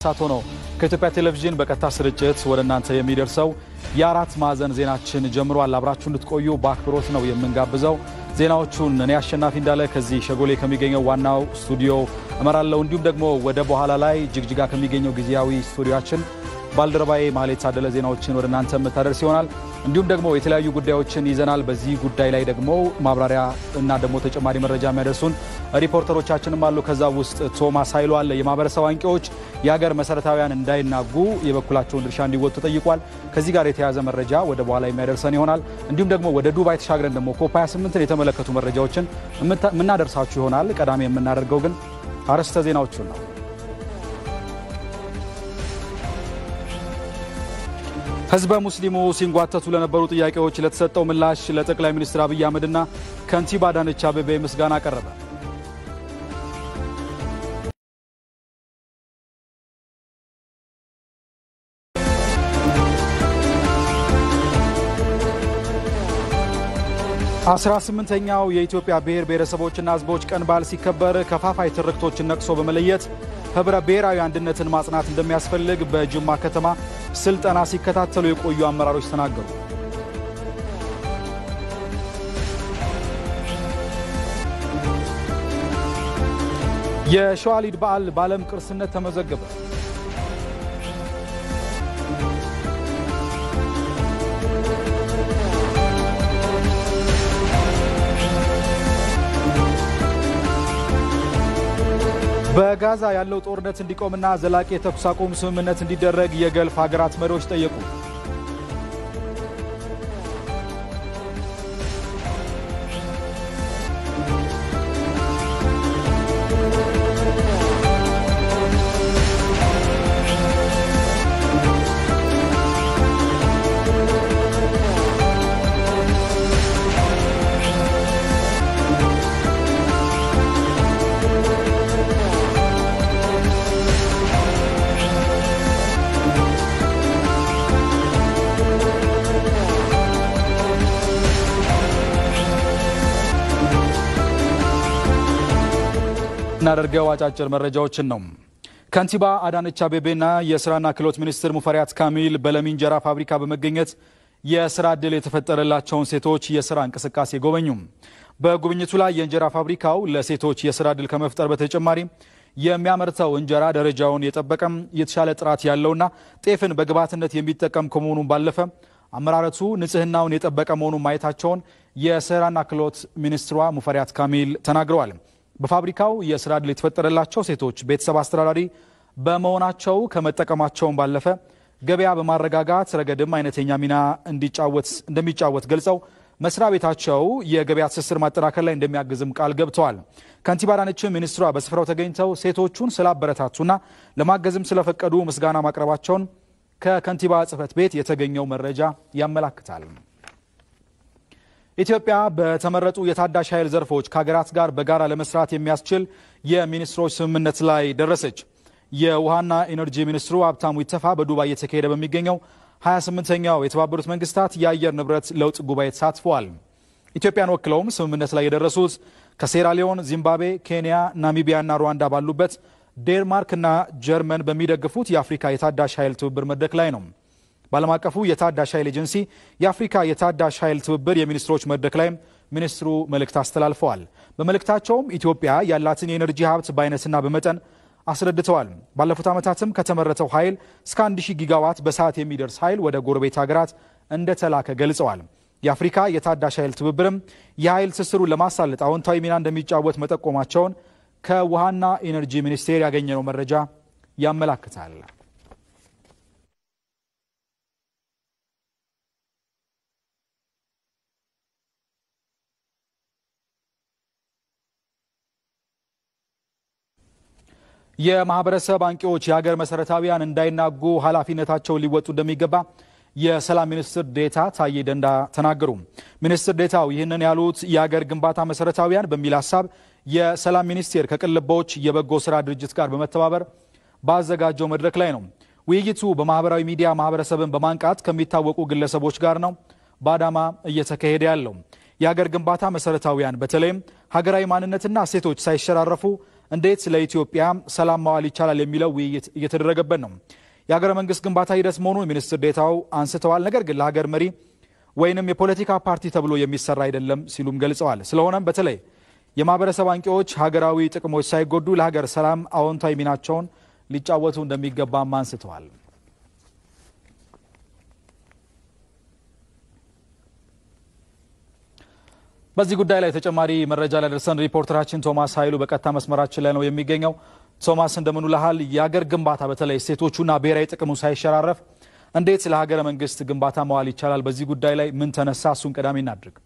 ሳቶ ነው ከኢትዮጵያ ቴሌቪዥን በቀጥታ ስርጭት ወደ እናንተ የሚደርሰው የአራት ማዕዘን ዜናችን ጀምሯል። አብራችሁ እንድትቆዩ በአክብሮት ነው የምንጋብዘው። ዜናዎቹን እኔ አሸናፊ እንዳለ ከዚህ ሸጎሌ ከሚገኘው ዋናው ስቱዲዮ እመራለሁ። እንዲሁም ደግሞ ወደ በኋላ ላይ ጅግጅጋ ከሚገኘው ጊዜያዊ ስቱዲዮችን ባልደረባዬ ማህሌት ታደለ ዜናዎችን ወደ እናንተ የምታደርስ ይሆናል። እንዲሁም ደግሞ የተለያዩ ጉዳዮችን ይዘናል። በዚህ ጉዳይ ላይ ደግሞ ማብራሪያ እና ደግሞ ተጨማሪ መረጃ የሚያደርሱን ሪፖርተሮቻችንም አሉ። ከዛ ውስጥ ቶማስ ኃይሉ አለ። የማህበረሰብ አንቂዎች የሀገር መሰረታዊያን እንዳይናጉ የበኩላቸውን ድርሻ እንዲወጡ ጠይቋል። ከዚህ ጋር የተያዘ መረጃ ወደ በኋላ የሚያደርሰን ይሆናል። እንዲሁም ደግሞ ወደ ዱባይ ተሻግረን ደግሞ ኮፕ 28ን የተመለከቱ መረጃዎችን የምናደርሳችሁ ይሆናል። ቀዳሚ የምናደርገው ግን አርዕስተ ዜናዎቹን ነው። ህዝበ ሙስሊሙ ሲንጓተቱ ለነበሩ ጥያቄዎች ለተሰጠው ምላሽ ለጠቅላይ ሚኒስትር አብይ አህመድና ከንቲባ አዳነች አቤቤ ምስጋና ቀረበ። አስራ ስምንተኛው የኢትዮጵያ ብሔር ብሔረሰቦችና ህዝቦች ቀን በዓል ሲከበር ከፋፋይ ትርክቶችን ነቅሶ በመለየት ህብረ ብሔራዊ አንድነትን ማጽናት እንደሚያስፈልግ በጅማ ከተማ ስልጠና ሲከታተሉ የቆዩ አመራሮች ተናገሩ። የሸዋሊድ በዓል በዓለም ቅርስነት ተመዘገበ። በጋዛ ያለው ጦርነት እንዲቆምና ዘላቂ የተኩስ አቁም ስምምነት እንዲደረግ የገልፍ ሀገራት መሪዎች ጠየቁ። እናደርገው አጫጭር መረጃዎችን ነው። ከንቲባ አዳነች አቤቤና የስራና ክህሎት ሚኒስትር ሙፈሪያት ካሚል በለሚ እንጀራ ፋብሪካ በመገኘት የስራ ዕድል የተፈጠረላቸውን ሴቶች የስራ እንቅስቃሴ ጎበኙ። በጉብኝቱ ላይ የእንጀራ ፋብሪካው ለሴቶች የስራ ዕድል ከመፍጠር በተጨማሪ የሚያመርተው እንጀራ ደረጃውን የጠበቀም የተሻለ ጥራት ያለውና ጤፍን በግብዓትነት የሚጠቀም ከመሆኑም ባለፈ አመራረቱ ንጽህናውን የጠበቀ መሆኑን ማየታቸውን የስራና ክህሎት ሚኒስትሯ ሙፈሪያት ካሚል ተናግረዋል። በፋብሪካው የስራ ዕድል የተፈጠረላቸው ሴቶች ቤተሰብ አስተዳዳሪ በመሆናቸው ከመጠቀማቸውን ባለፈ ገበያ በማረጋጋት ረገድም አይነተኛ ሚና እንደሚጫወት ገልጸው መስሪያ ቤታቸው የገበያ ትስስር ማጠናከር ላይ እንደሚያግዝም ቃል ገብተዋል። ከንቲባ አዳነችም ሚኒስትሯ በስፍራው ተገኝተው ሴቶቹን ስላበረታቱና ለማገዝም ስለፈቀዱ ምስጋና ማቅረባቸውን ከከንቲባ ጽሕፈት ቤት የተገኘው መረጃ ያመላክታል። ኢትዮጵያ በተመረጡ የታዳሽ ኃይል ዘርፎች ከሀገራት ጋር በጋራ ለመስራት የሚያስችል የሚኒስትሮች ስምምነት ላይ ደረሰች። የውሃና ኢነርጂ ሚኒስትሩ ሀብታሙ ኢተፋ በዱባይ እየተካሄደ በሚገኘው 28ኛው የተባበሩት መንግስታት የአየር ንብረት ለውጥ ጉባኤ ተሳትፈዋል። ኢትዮጵያን ወክለውም ስምምነት ላይ የደረሱት ከሴራሊዮን፣ ዚምባብዌ፣ ኬንያ፣ ናሚቢያና ሩዋንዳ ባሉበት ዴንማርክና ጀርመን በሚደግፉት የአፍሪካ የታዳሽ ኃይል ትብብር መድረክ ላይ ነው። በዓለም አቀፉ የታዳሽ ኃይል ኤጀንሲ የአፍሪካ የታዳሽ ኃይል ትብብር የሚኒስትሮች መድረክ ላይም ሚኒስትሩ መልእክት አስተላልፈዋል። በመልእክታቸውም ኢትዮጵያ ያላትን የኤነርጂ ሀብት በአይነትና በመጠን አስረድተዋል። ባለፉት ዓመታትም ከተመረተው ኃይል እስከ 1000 ጊጋዋት በሰዓት የሚደርስ ኃይል ወደ ጎረቤት ሀገራት እንደተላከ ገልጸዋል። የአፍሪካ የታዳሽ ኃይል ትብብርም የኃይል ትስስሩን ለማሳለጥ አዎንታዊ ሚና እንደሚጫወት መጠቆማቸውን ከውሃና ኢነርጂ ሚኒስቴር ያገኘነው መረጃ ያመላክታል። የማህበረሰብ አንቂዎች የሀገር መሰረታዊያን እንዳይናጉ ኃላፊነታቸውን ሊወጡ እንደሚገባ የሰላም ሚኒስትር ዴታ ታዬ ደንዳ ተናገሩ። ሚኒስትር ዴታው ይህንን ያሉት የሀገር ግንባታ መሰረታዊያን በሚል ሀሳብ የሰላም ሚኒስቴር ከቅልቦች የበጎ ስራ ድርጅት ጋር በመተባበር ባዘጋጀው መድረክ ላይ ነው። ውይይቱ በማህበራዊ ሚዲያ ማህበረሰብን በማንቃት ከሚታወቁ ግለሰቦች ጋር ነው በአዳማ እየተካሄደ ያለው። የሀገር ግንባታ መሰረታዊያን በተለይም ሀገራዊ ማንነትና እሴቶች ሳይሸራረፉ እንዴት ለኢትዮጵያ ሰላም ማዋል ይቻላል የሚለው ውይይት እየተደረገበት ነው። የሀገረ መንግስት ግንባታ ሂደት መሆኑን ሚኒስትር ዴታው አንስተዋል። ነገር ግን ለሀገር መሪ ወይንም የፖለቲካ ፓርቲ ተብሎ የሚሰራ አይደለም ሲሉም ገልጸዋል። ስለሆነም በተለይ የማህበረሰብ አንቂዎች ሀገራዊ ጥቅሞች ሳይጎዱ ለሀገር ሰላም አዎንታዊ ሚናቸውን ሊጫወቱ እንደሚገባም አንስተዋል። በዚህ ጉዳይ ላይ ተጨማሪ መረጃ ላደርሰን ሪፖርተራችን ቶማስ ኃይሉ በቀጥታ መስመራችን ላይ ነው የሚገኘው። ቶማስ እንደምን ውለሃል? የሀገር ግንባታ በተለይ ሴቶቹና ብሔራዊ ጥቅሙ ሳይሸራረፍ እንዴት ለሀገረ መንግስት ግንባታ መዋል ይቻላል? በዚህ ጉዳይ ላይ ምን ተነሳ? እሱን ቀዳሚ እናድርግ።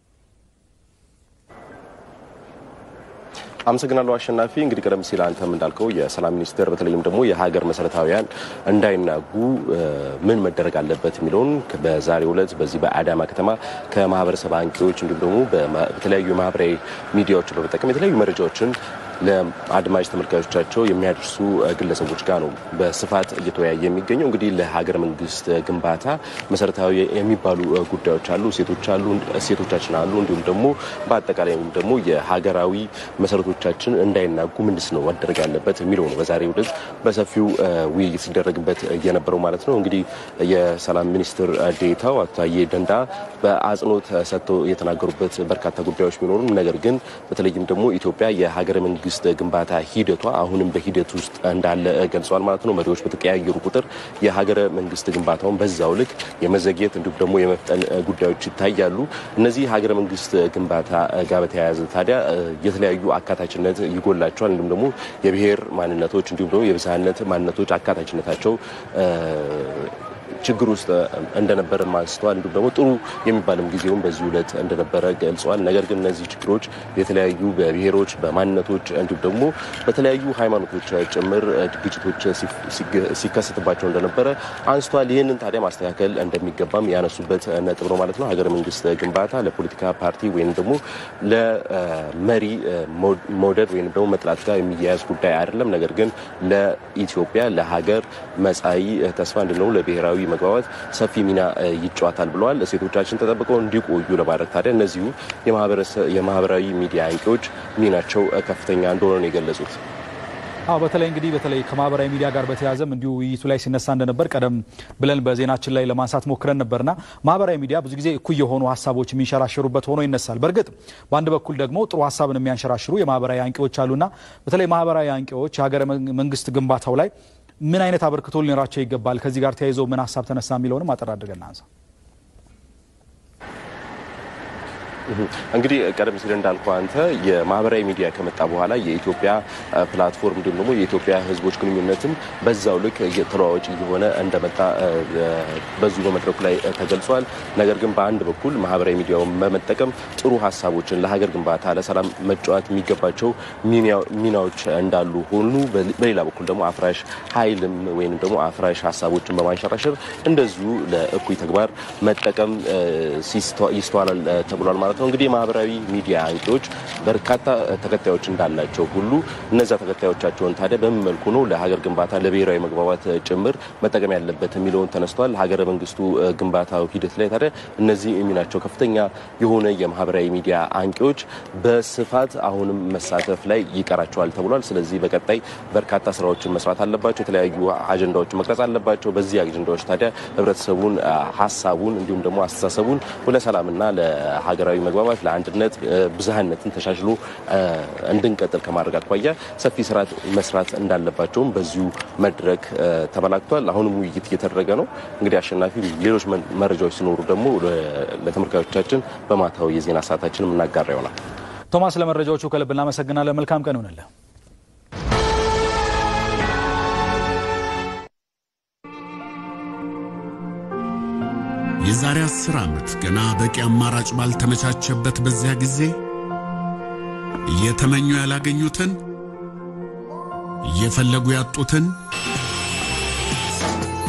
አመሰግናለሁ አሸናፊ። እንግዲህ ቀደም ሲል አንተም እንዳልከው የሰላም ሚኒስቴር በተለይም ደግሞ የሀገር መሰረታዊያን እንዳይናጉ ምን መደረግ አለበት የሚለውን በዛሬው ዕለት በዚህ በአዳማ ከተማ ከማህበረሰብ አንቂዎች እንዲሁም ደግሞ በተለያዩ የማህበራዊ ሚዲያዎችን በመጠቀም የተለያዩ መረጃዎችን ለአድማጭ ተመልካቾቻቸው የሚያደርሱ ግለሰቦች ጋር ነው በስፋት እየተወያየ የሚገኘው። እንግዲህ ለሀገር መንግስት ግንባታ መሰረታዊ የሚባሉ ጉዳዮች አሉ፣ ሴቶች አሉ፣ እንዲሁም ደግሞ በአጠቃላይ ደግሞ የሀገራዊ መሰረቶቻችን እንዳይናጉ ምንድስ ነው መደረግ ያለበት የሚለው ነው በዛሬው ዕለት በሰፊው ውይይት ሲደረግበት የነበረው ማለት ነው። እንግዲህ የሰላም ሚኒስትር ዴኤታው አቶ ታዬ ደንዳ በአጽንኦት ሰጥተው የተናገሩበት በርካታ ጉዳዮች ቢኖሩም ነገር ግን በተለይም ደግሞ ኢትዮጵያ የሀገረ መንግስት ግንባታ ሂደቷ አሁንም በሂደት ውስጥ እንዳለ ገልጸዋል ማለት ነው። መሪዎች በተቀያየሩ ቁጥር የሀገረ መንግስት ግንባታውን በዛው ልክ የመዘግየት እንዲሁም ደግሞ የመፍጠን ጉዳዮች ይታያሉ። እነዚህ ሀገረ መንግስት ግንባታ ጋር በተያያዘ ታዲያ የተለያዩ አካታችነት ይጎላቸዋል። እንዲሁም ደግሞ የብሔር ማንነቶች እንዲሁም ደግሞ የብዝሃነት ማንነቶች አካታችነታቸው ችግር ውስጥ እንደነበረም አንስተዋል። እንዲሁም ደግሞ ጥሩ የሚባልም ጊዜውም በዚህ ዕለት እንደነበረ ገልጸዋል። ነገር ግን እነዚህ ችግሮች የተለያዩ በብሔሮች በማንነቶች እንዲሁም ደግሞ በተለያዩ ሃይማኖቶች ጭምር ግጭቶች ሲከሰትባቸው እንደነበረ አንስተዋል። ይህንን ታዲያ ማስተካከል እንደሚገባም ያነሱበት ነጥብ ነው ማለት ነው። ሀገረ መንግስት ግንባታ ለፖለቲካ ፓርቲ ወይም ደግሞ ለመሪ መውደድ ወይም ደግሞ መጥላት ጋር የሚያያዝ ጉዳይ አይደለም። ነገር ግን ለኢትዮጵያ ለሀገር መጻኢ ተስፋ እንዲሁም ለብሔራዊ መግባባት ሰፊ ሚና ይጫወታል ብለዋል። ሴቶቻችን ተጠብቀው እንዲቆዩ ለማድረግ ታዲያ እነዚሁ የማህበራዊ ሚዲያ አንቂዎች ሚናቸው ከፍተኛ እንደሆነ ነው የገለጹት። አዎ በተለይ እንግዲህ በተለይ ከማህበራዊ ሚዲያ ጋር በተያያዘም እንዲሁ ውይይቱ ላይ ሲነሳ እንደነበር ቀደም ብለን በዜናችን ላይ ለማንሳት ሞክረን ነበርና ማህበራዊ ሚዲያ ብዙ ጊዜ እኩይ የሆኑ ሀሳቦች የሚንሸራሸሩበት ሆኖ ይነሳል። በእርግጥ በአንድ በኩል ደግሞ ጥሩ ሀሳብን የሚያንሸራሽሩ የማህበራዊ አንቂዎች አሉና በተለይ ማህበራዊ አንቂዎች የሀገረ መንግስት ግንባታው ላይ ምን አይነት አበርክቶ ሊኖራቸው ይገባል? ከዚህ ጋር ተያይዞ ምን ሀሳብ ተነሳ የሚለውንም አጠር አድርገን እናንሳ። እንግዲህ ቀደም ሲል እንዳልኩ አንተ የማህበራዊ ሚዲያ ከመጣ በኋላ የኢትዮጵያ platform እንዲሁም ደግሞ የኢትዮጵያ ሕዝቦች ግንኙነትም በዛው ልክ ተለዋዋጭ እየሆነ እንደመጣ በዚሁ በመድረኩ ላይ ተገልጿል። ነገር ግን በአንድ በኩል ማህበራዊ ሚዲያውን በመጠቀም ጥሩ ሀሳቦችን ለሀገር ግንባታ፣ ለሰላም መጫወት የሚገባቸው ሚናዎች እንዳሉ ሆኑ በሌላ በኩል ደግሞ አፍራሽ ኃይልም ወይም ደግሞ አፍራሽ ሀሳቦችን በማንሸራሸር እንደዚሁ ለእኩይ ተግባር መጠቀም ይስተዋላል ተብሏል ማለት ነው። እንግዲህ የማህበራዊ ሚዲያ አንቂዎች በርካታ ተከታዮች እንዳላቸው ሁሉ እነዛ ተከታዮቻቸውን ታዲያ በምን መልኩ ነው ለሀገር ግንባታ ለብሔራዊ መግባባት ጭምር መጠቀም ያለበት የሚለውን ተነስተዋል። ሀገረ መንግስቱ ግንባታው ሂደት ላይ ታዲያ እነዚህ የሚናቸው ከፍተኛ የሆነ የማህበራዊ ሚዲያ አንቂዎች በስፋት አሁንም መሳተፍ ላይ ይቀራቸዋል ተብሏል። ስለዚህ በቀጣይ በርካታ ስራዎችን መስራት አለባቸው። የተለያዩ አጀንዳዎችን መቅረጽ አለባቸው። በዚህ አጀንዳዎች ታዲያ ህብረተሰቡን ሀሳቡን እንዲሁም ደግሞ አስተሳሰቡን ለሰላምና ለሀገራዊ መግባባት ለአንድነት ብዝሃነትን ተሻሽሎ እንድንቀጥል ከማድረግ አኳያ ሰፊ ስራ መስራት እንዳለባቸውም በዚሁ መድረክ ተመላክቷል። አሁንም ውይይት እየተደረገ ነው። እንግዲህ አሸናፊ፣ ሌሎች መረጃዎች ሲኖሩ ደግሞ ለተመልካቾቻችን በማታው የዜና ሰዓታችን የምናጋራ ይሆናል። ቶማስ፣ ለመረጃዎቹ ከልብ እናመሰግናለን። መልካም ቀን ይሆንልህ። የዛሬ አስር ዓመት ገና በቂ አማራጭ ባልተመቻቸበት በዚያ ጊዜ እየተመኙ ያላገኙትን እየፈለጉ ያጡትን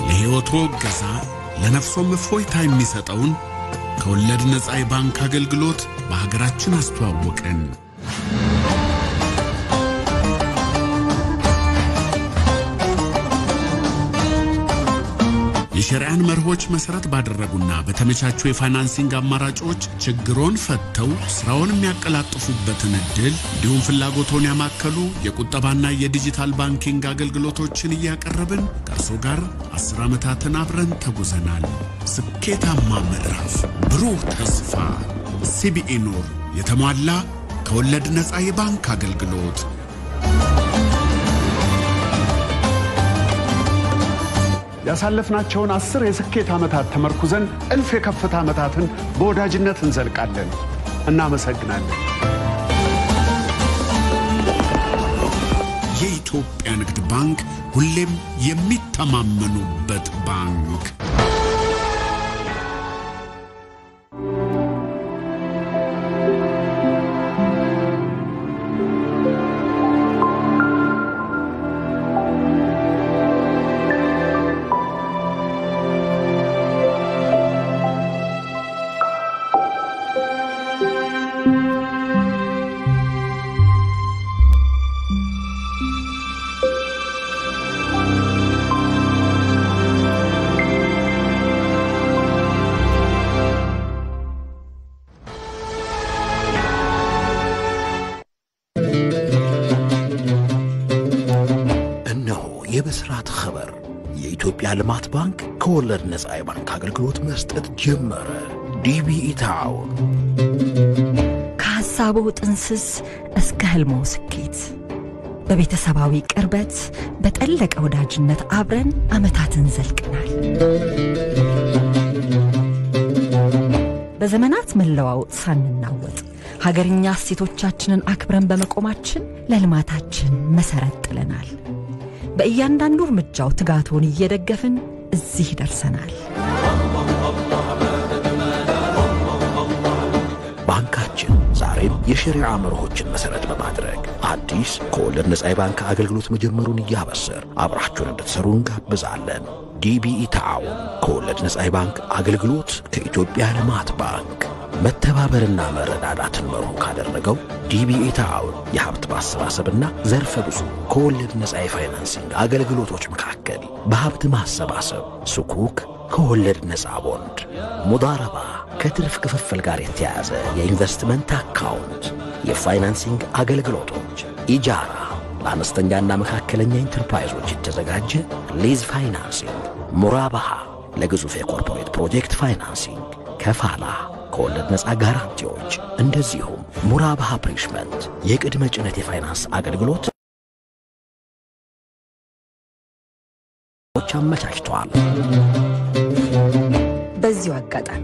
ለሕይወቶ እገዛ ለነፍሶም እፎይታ የሚሰጠውን ከወለድ ነፃ የባንክ አገልግሎት በሀገራችን አስተዋወቅን። የሸሪያን መርሆች መሰረት ባደረጉና በተመቻቹ የ financing አማራጮች ችግሮን ፈተው ስራውን የሚያቀላጥፉበትን እድል እንዲሁም ፍላጎቶን ያማከሉ የቁጠባና የ digital banking አገልግሎቶችን እያቀረብን ከእርሶ ጋር አስር ዓመታትን አብረን ተጉዘናል። ስኬታማ ምዕራፍ፣ ብሩህ ተስፋ። CBE Noor የተሟላ ከወለድ ነፃ የባንክ አገልግሎት ያሳለፍናቸውን አስር የስኬት ዓመታት ተመርኩዘን እልፍ የከፍታ ዓመታትን በወዳጅነት እንዘልቃለን። እናመሰግናለን። የኢትዮጵያ ንግድ ባንክ ሁሌም የሚተማመኑበት ባንክ። የብስራት ኸበር የኢትዮጵያ ልማት ባንክ ከወለድ ነፃ የባንክ አገልግሎት መስጠት ጀመረ። ዲቢኢ ታውን ከሐሳቡ ጥንስስ እስከ ህልሞ ስኬት በቤተሰባዊ ቅርበት በጠለቀ ወዳጅነት አብረን ዓመታትን ዘልቀናል። በዘመናት መለዋወጥ ሳንናወጥ ሀገርኛ እሴቶቻችንን አክብረን በመቆማችን ለልማታችን መሠረት ጥለናል። በእያንዳንዱ እርምጃው ትጋቶን እየደገፍን እዚህ ደርሰናል። ባንካችን ዛሬም የሸሪዓ መርሆችን መሠረት በማድረግ አዲስ ከወለድ ነፃ የባንክ አገልግሎት መጀመሩን እያበስር አብራችሁን እንድትሰሩ እንጋብዛለን። ዲቢኢ ታውን ከወለድ ነፃ የባንክ አገልግሎት ከኢትዮጵያ ልማት ባንክ መተባበርና መረዳዳትን መርሁ ካደረገው DBE ታውን የሀብት ማሰባሰብና ዘርፈ ብዙ ከወለድ ነፃ የ financing አገልግሎቶች መካከል በሀብት ማሰባሰብ ሱኩክ ከወለድ ነፃ ቦንድ፣ ሙዳረባ ከትርፍ ክፍፍል ጋር የተያያዘ የኢንቨስትመንት አካውንት፣ የ financing አገልግሎቶች፣ ኢጃራ ለአነስተኛና መካከለኛ ኢንተርፕራይዞች የተዘጋጀ lease financing፣ ሙራባሃ ለግዙፍ የ corporate project financing፣ ከፋላ ከወለድ ነፃ guarantee ዎች፣ እንደዚሁም ሙራባሃ pre-shipment የቅድመ ጭነት የፋይናንስ አገልግሎት አመቻችተዋል። በዚሁ አጋጣሚ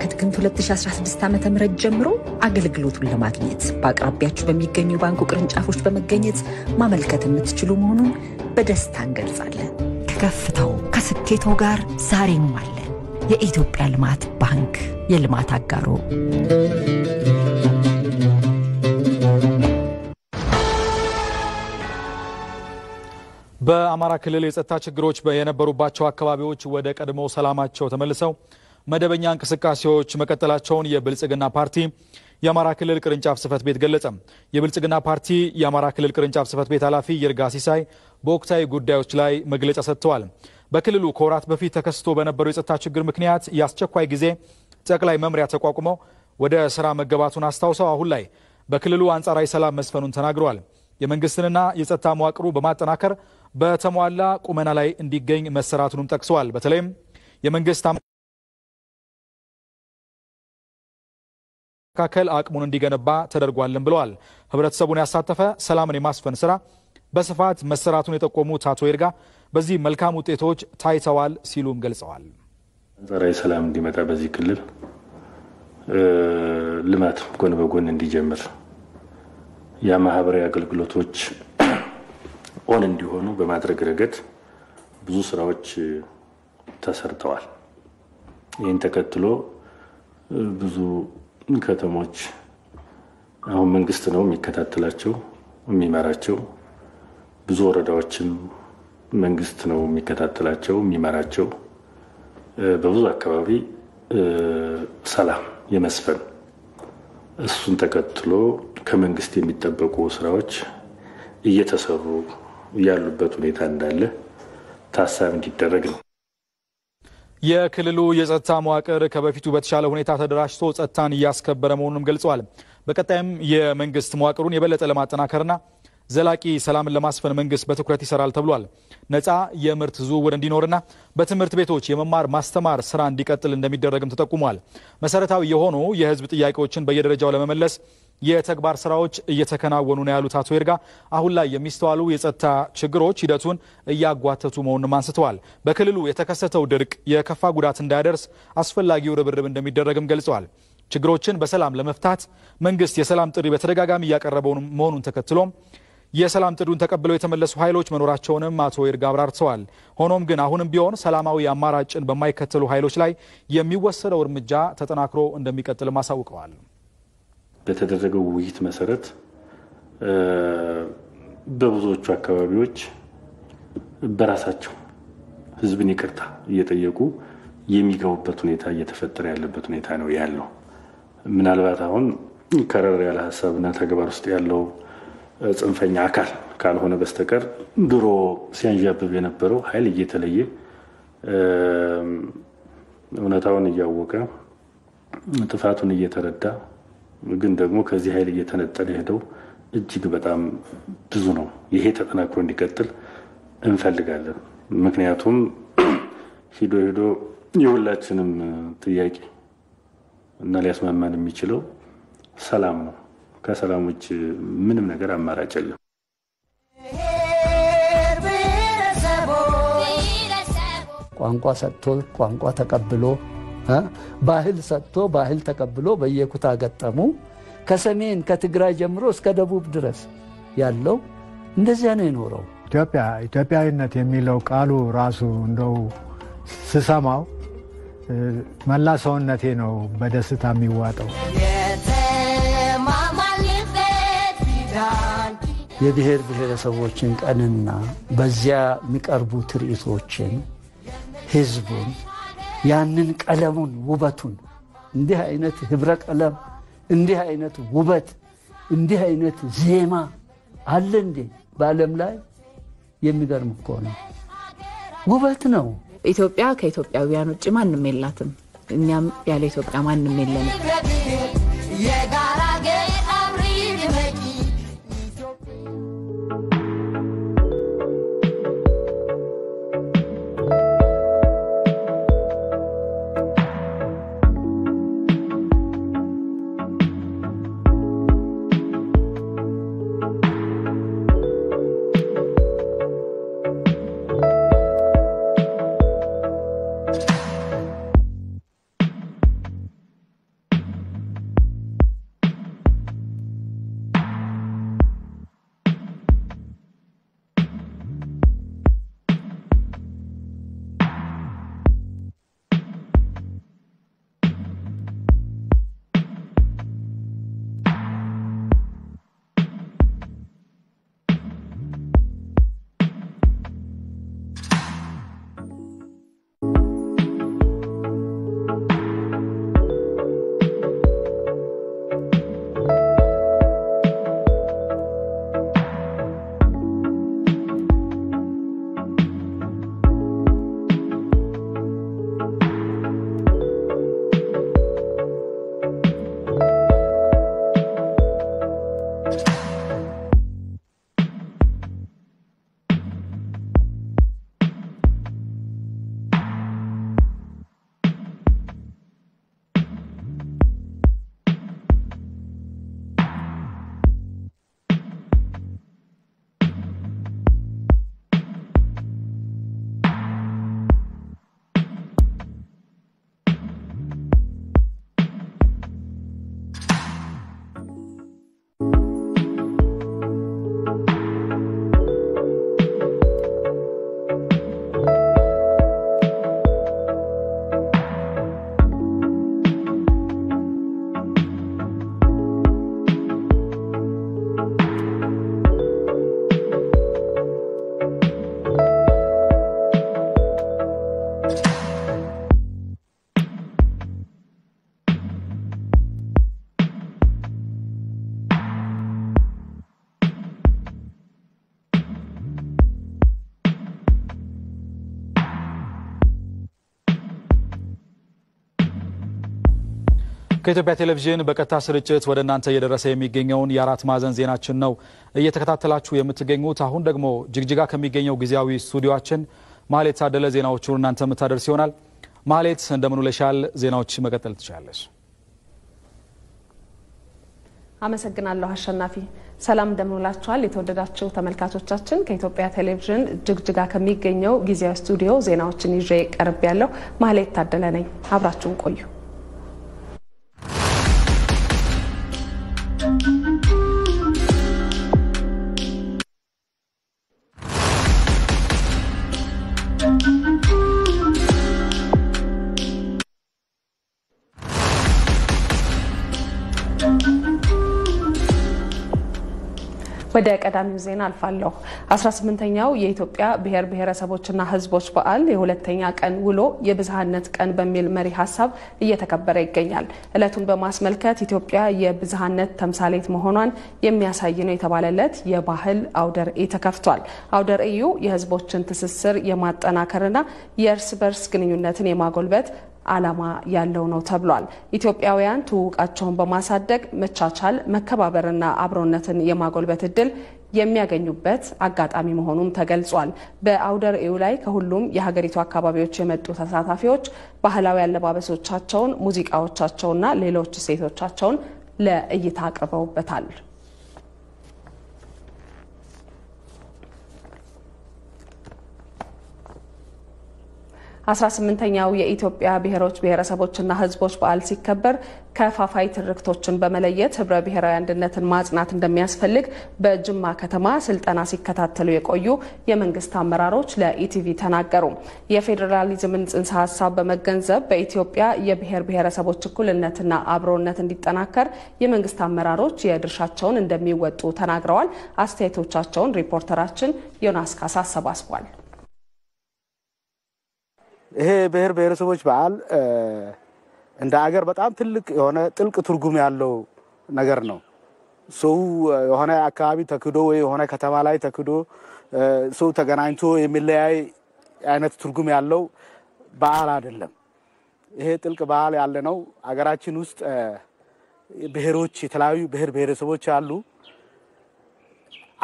ከጥቅምት 2016 ዓ ም ጀምሮ አገልግሎቱን ለማግኘት በአቅራቢያችሁ በሚገኙ የባንኩ ቅርንጫፎች በመገኘት ማመልከት የምትችሉ መሆኑን በደስታ እንገልጻለን። ከከፍታው ከስኬቶ ጋር ዛሬም አለን። የኢትዮጵያ ልማት ባንክ የልማት አጋሮ በአማራ ክልል የጸጥታ ችግሮች የነበሩባቸው አካባቢዎች ወደ ቀድሞ ሰላማቸው ተመልሰው መደበኛ እንቅስቃሴዎች መቀጠላቸውን የብልጽግና ፓርቲ የአማራ ክልል ቅርንጫፍ ጽህፈት ቤት ገለጸ። የብልጽግና ፓርቲ የአማራ ክልል ቅርንጫፍ ጽህፈት ቤት ኃላፊ ይርጋ ሲሳይ በወቅታዊ ጉዳዮች ላይ መግለጫ ሰጥተዋል። በክልሉ ከወራት በፊት ተከስቶ በነበረው የጸጥታ ችግር ምክንያት የአስቸኳይ ጊዜ ጠቅላይ መምሪያ ተቋቁመው ወደ ስራ መገባቱን አስታውሰው አሁን ላይ በክልሉ አንጻራዊ ሰላም መስፈኑን ተናግረዋል። የመንግስትንና የጸጥታ መዋቅሩ በማጠናከር በተሟላ ቁመና ላይ እንዲገኝ መሰራቱንም ጠቅሰዋል። በተለይም የመንግስት መካከል አቅሙን እንዲገነባ ተደርጓልን ብለዋል። ህብረተሰቡን ያሳተፈ ሰላምን የማስፈን ስራ በስፋት መሰራቱን የጠቆሙት አቶ ይርጋ በዚህ መልካም ውጤቶች ታይተዋል ሲሉም ገልጸዋል። አንጻራዊ ሰላም እንዲመጣ በዚህ ክልል ልማት ጎን በጎን እንዲጀምር የማህበራዊ አገልግሎቶች ኦን እንዲሆኑ በማድረግ ረገድ ብዙ ስራዎች ተሰርተዋል። ይህን ተከትሎ ብዙ ከተሞች አሁን መንግስት ነው የሚከታተላቸው የሚመራቸው። ብዙ ወረዳዎችም መንግስት ነው የሚከታተላቸው የሚመራቸው። በብዙ አካባቢ ሰላም የመስፈን እሱን ተከትሎ ከመንግስት የሚጠበቁ ስራዎች እየተሰሩ ያሉበት ሁኔታ እንዳለ ታሳቢ እንዲደረግ ነው። የክልሉ የጸጥታ መዋቅር ከበፊቱ በተሻለ ሁኔታ ተደራጅቶ ጸጥታን እያስከበረ መሆኑንም ገልጸዋል። በቀጣይም የመንግስት መዋቅሩን የበለጠ ለማጠናከርና ዘላቂ ሰላምን ለማስፈን መንግስት በትኩረት ይሰራል ተብሏል። ነፃ የምርት ዝውውር እንዲኖርና በትምህርት ቤቶች የመማር ማስተማር ስራ እንዲቀጥል እንደሚደረግም ተጠቁሟል። መሰረታዊ የሆኑ የህዝብ ጥያቄዎችን በየደረጃው ለመመለስ የተግባር ስራዎች እየተከናወኑ ነው ያሉት አቶ ይርጋ አሁን ላይ የሚስተዋሉ የጸጥታ ችግሮች ሂደቱን እያጓተቱ መሆኑንም አንስተዋል። በክልሉ የተከሰተው ድርቅ የከፋ ጉዳት እንዳያደርስ አስፈላጊው ርብርብ እንደሚደረግም ገልጸዋል። ችግሮችን በሰላም ለመፍታት መንግስት የሰላም ጥሪ በተደጋጋሚ እያቀረበው መሆኑን ተከትሎም የሰላም ጥሪውን ተቀብለው የተመለሱ ኃይሎች መኖራቸውንም አቶ ይርጋ አብራርተዋል። ሆኖም ግን አሁንም ቢሆን ሰላማዊ አማራጭን በማይከተሉ ኃይሎች ላይ የሚወሰደው እርምጃ ተጠናክሮ እንደሚቀጥልም አሳውቀዋል። በተደረገው ውይይት መሰረት በብዙዎቹ አካባቢዎች በራሳቸው ህዝብን ይቅርታ እየጠየቁ የሚገቡበት ሁኔታ እየተፈጠረ ያለበት ሁኔታ ነው ያለው። ምናልባት አሁን ከረር ያለ ሀሳብና ተግባር ውስጥ ያለው ጽንፈኛ አካል ካልሆነ በስተቀር ድሮ ሲያንዣብብ የነበረው ኃይል እየተለየ እውነታውን እያወቀ ጥፋቱን እየተረዳ ግን ደግሞ ከዚህ ኃይል እየተነጠለ ሄደው እጅግ በጣም ብዙ ነው። ይሄ ተጠናክሮ እንዲቀጥል እንፈልጋለን። ምክንያቱም ሂዶ ሂዶ የሁላችንም ጥያቄ እና ሊያስማማን የሚችለው ሰላም ነው። ከሰላም ውጭ ምንም ነገር አማራጭ የለም። ቋንቋ ሰጥቶ ቋንቋ ተቀብሎ ባህል ሰጥቶ ባህል ተቀብሎ በየኩታ ገጠሙ ከሰሜን ከትግራይ ጀምሮ እስከ ደቡብ ድረስ ያለው እንደዚያ ነው የኖረው። ኢትዮጵያ ኢትዮጵያዊነት የሚለው ቃሉ ራሱ እንደው ስሰማው መላ ሰውነቴ ነው በደስታ የሚዋጠው። የብሔር ብሔረሰቦችን ቀንና በዚያ የሚቀርቡ ትርኢቶችን ህዝቡን ያንን ቀለሙን ውበቱን እንዲህ አይነት ህብረ ቀለም እንዲህ አይነት ውበት እንዲህ አይነት ዜማ አለ እንዴ በዓለም ላይ? የሚገርም እኮ ነው። ውበት ነው። ኢትዮጵያ ከኢትዮጵያውያን ውጭ ማንም የላትም። እኛም ያለ ኢትዮጵያ ማንም የለንም። ከኢትዮጵያ ቴሌቪዥን በቀጥታ ስርጭት ወደ እናንተ እየደረሰ የሚገኘውን የአራት ማዕዘን ዜናችን ነው እየተከታተላችሁ የምትገኙት። አሁን ደግሞ ጅግጅጋ ከሚገኘው ጊዜያዊ ስቱዲዮችን ማሌት ታደለ ዜናዎቹን እናንተ የምታደርስ ይሆናል። ማሌት እንደምን ውለሻል? ዜናዎች መቀጠል ትችላለች። አመሰግናለሁ አሸናፊ። ሰላም እንደምንውላችኋል የተወደዳችሁ ተመልካቾቻችን። ከኢትዮጵያ ቴሌቪዥን ጅግጅጋ ከሚገኘው ጊዜያዊ ስቱዲዮ ዜናዎችን ይዤ ቀርብ ያለው ማሌት ታደለ ነኝ። አብራችሁን ቆዩ። ወደ ቀዳሚው ዜና አልፋለሁ። 18ኛው የኢትዮጵያ ብሔር ብሔረሰቦችና ሕዝቦች በዓል የሁለተኛ ቀን ውሎ የብዝሃነት ቀን በሚል መሪ ሀሳብ እየተከበረ ይገኛል። ዕለቱን በማስመልከት ኢትዮጵያ የብዝሃነት ተምሳሌት መሆኗን የሚያሳይ ነው የተባለለት የባህል አውደ ርዕይ ተከፍቷል። አውደ ርዕዩ የሕዝቦችን ትስስር የማጠናከርና የእርስ በርስ ግንኙነትን የማጎልበት ዓላማ ያለው ነው ተብሏል። ኢትዮጵያውያን ትውውቃቸውን በማሳደግ መቻቻል፣ መከባበርና አብሮነትን የማጎልበት እድል የሚያገኙበት አጋጣሚ መሆኑም ተገልጿል። በአውደ ርዕዩ ላይ ከሁሉም የሀገሪቱ አካባቢዎች የመጡ ተሳታፊዎች ባህላዊ አለባበሶቻቸውን፣ ሙዚቃዎቻቸውና ሌሎች እሴቶቻቸውን ለእይታ አቅርበውበታል። አስራ ስምንተኛው የኢትዮጵያ ብሔሮች ብሔረሰቦችና ሕዝቦች በዓል ሲከበር ከፋፋይ ትርክቶችን በመለየት ህብረ ብሔራዊ አንድነትን ማጽናት እንደሚያስፈልግ በጅማ ከተማ ስልጠና ሲከታተሉ የቆዩ የመንግስት አመራሮች ለኢቲቪ ተናገሩ። የፌዴራሊዝምን ጽንሰ ሀሳብ በመገንዘብ በኢትዮጵያ የብሔር ብሔረሰቦች እኩልነትና አብሮነት እንዲጠናከር የመንግስት አመራሮች የድርሻቸውን እንደሚወጡ ተናግረዋል። አስተያየቶቻቸውን ሪፖርተራችን ዮናስ ካሳ አሰባስቧል። ይሄ ብሔር ብሔረሰቦች በዓል እንደ አገር በጣም ትልቅ የሆነ ጥልቅ ትርጉም ያለው ነገር ነው። ሰው የሆነ አካባቢ ተክዶ ወይ የሆነ ከተማ ላይ ተክዶ ሰው ተገናኝቶ የሚለያይ አይነት ትርጉም ያለው በዓል አይደለም። ይሄ ጥልቅ በዓል ያለ ነው። አገራችን ውስጥ ብሔሮች፣ የተለያዩ ብሔር ብሔረሰቦች አሉ።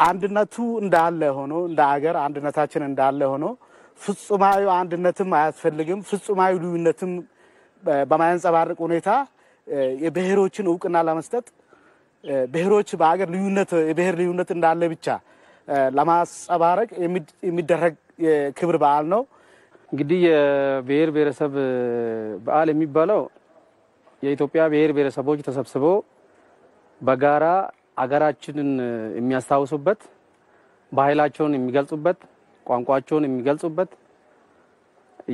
አንድነቱ እንዳለ ሆኖ እንደ አገር አንድነታችን እንዳለ ሆኖ ፍጹማዊ አንድነትም አያስፈልግም። ፍጹማዊ ልዩነትም በማያንጸባርቅ ሁኔታ የብሔሮችን እውቅና ለመስጠት ብሔሮች በሀገር ልዩነት የብሔር ልዩነት እንዳለ ብቻ ለማንጸባረቅ የሚደረግ የክብር በዓል ነው። እንግዲህ የብሔር ብሔረሰብ በዓል የሚባለው የኢትዮጵያ ብሔር ብሔረሰቦች ተሰብስበው በጋራ አገራችንን የሚያስታውሱበት፣ ባህላቸውን የሚገልጹበት ቋንቋቸውን የሚገልጹበት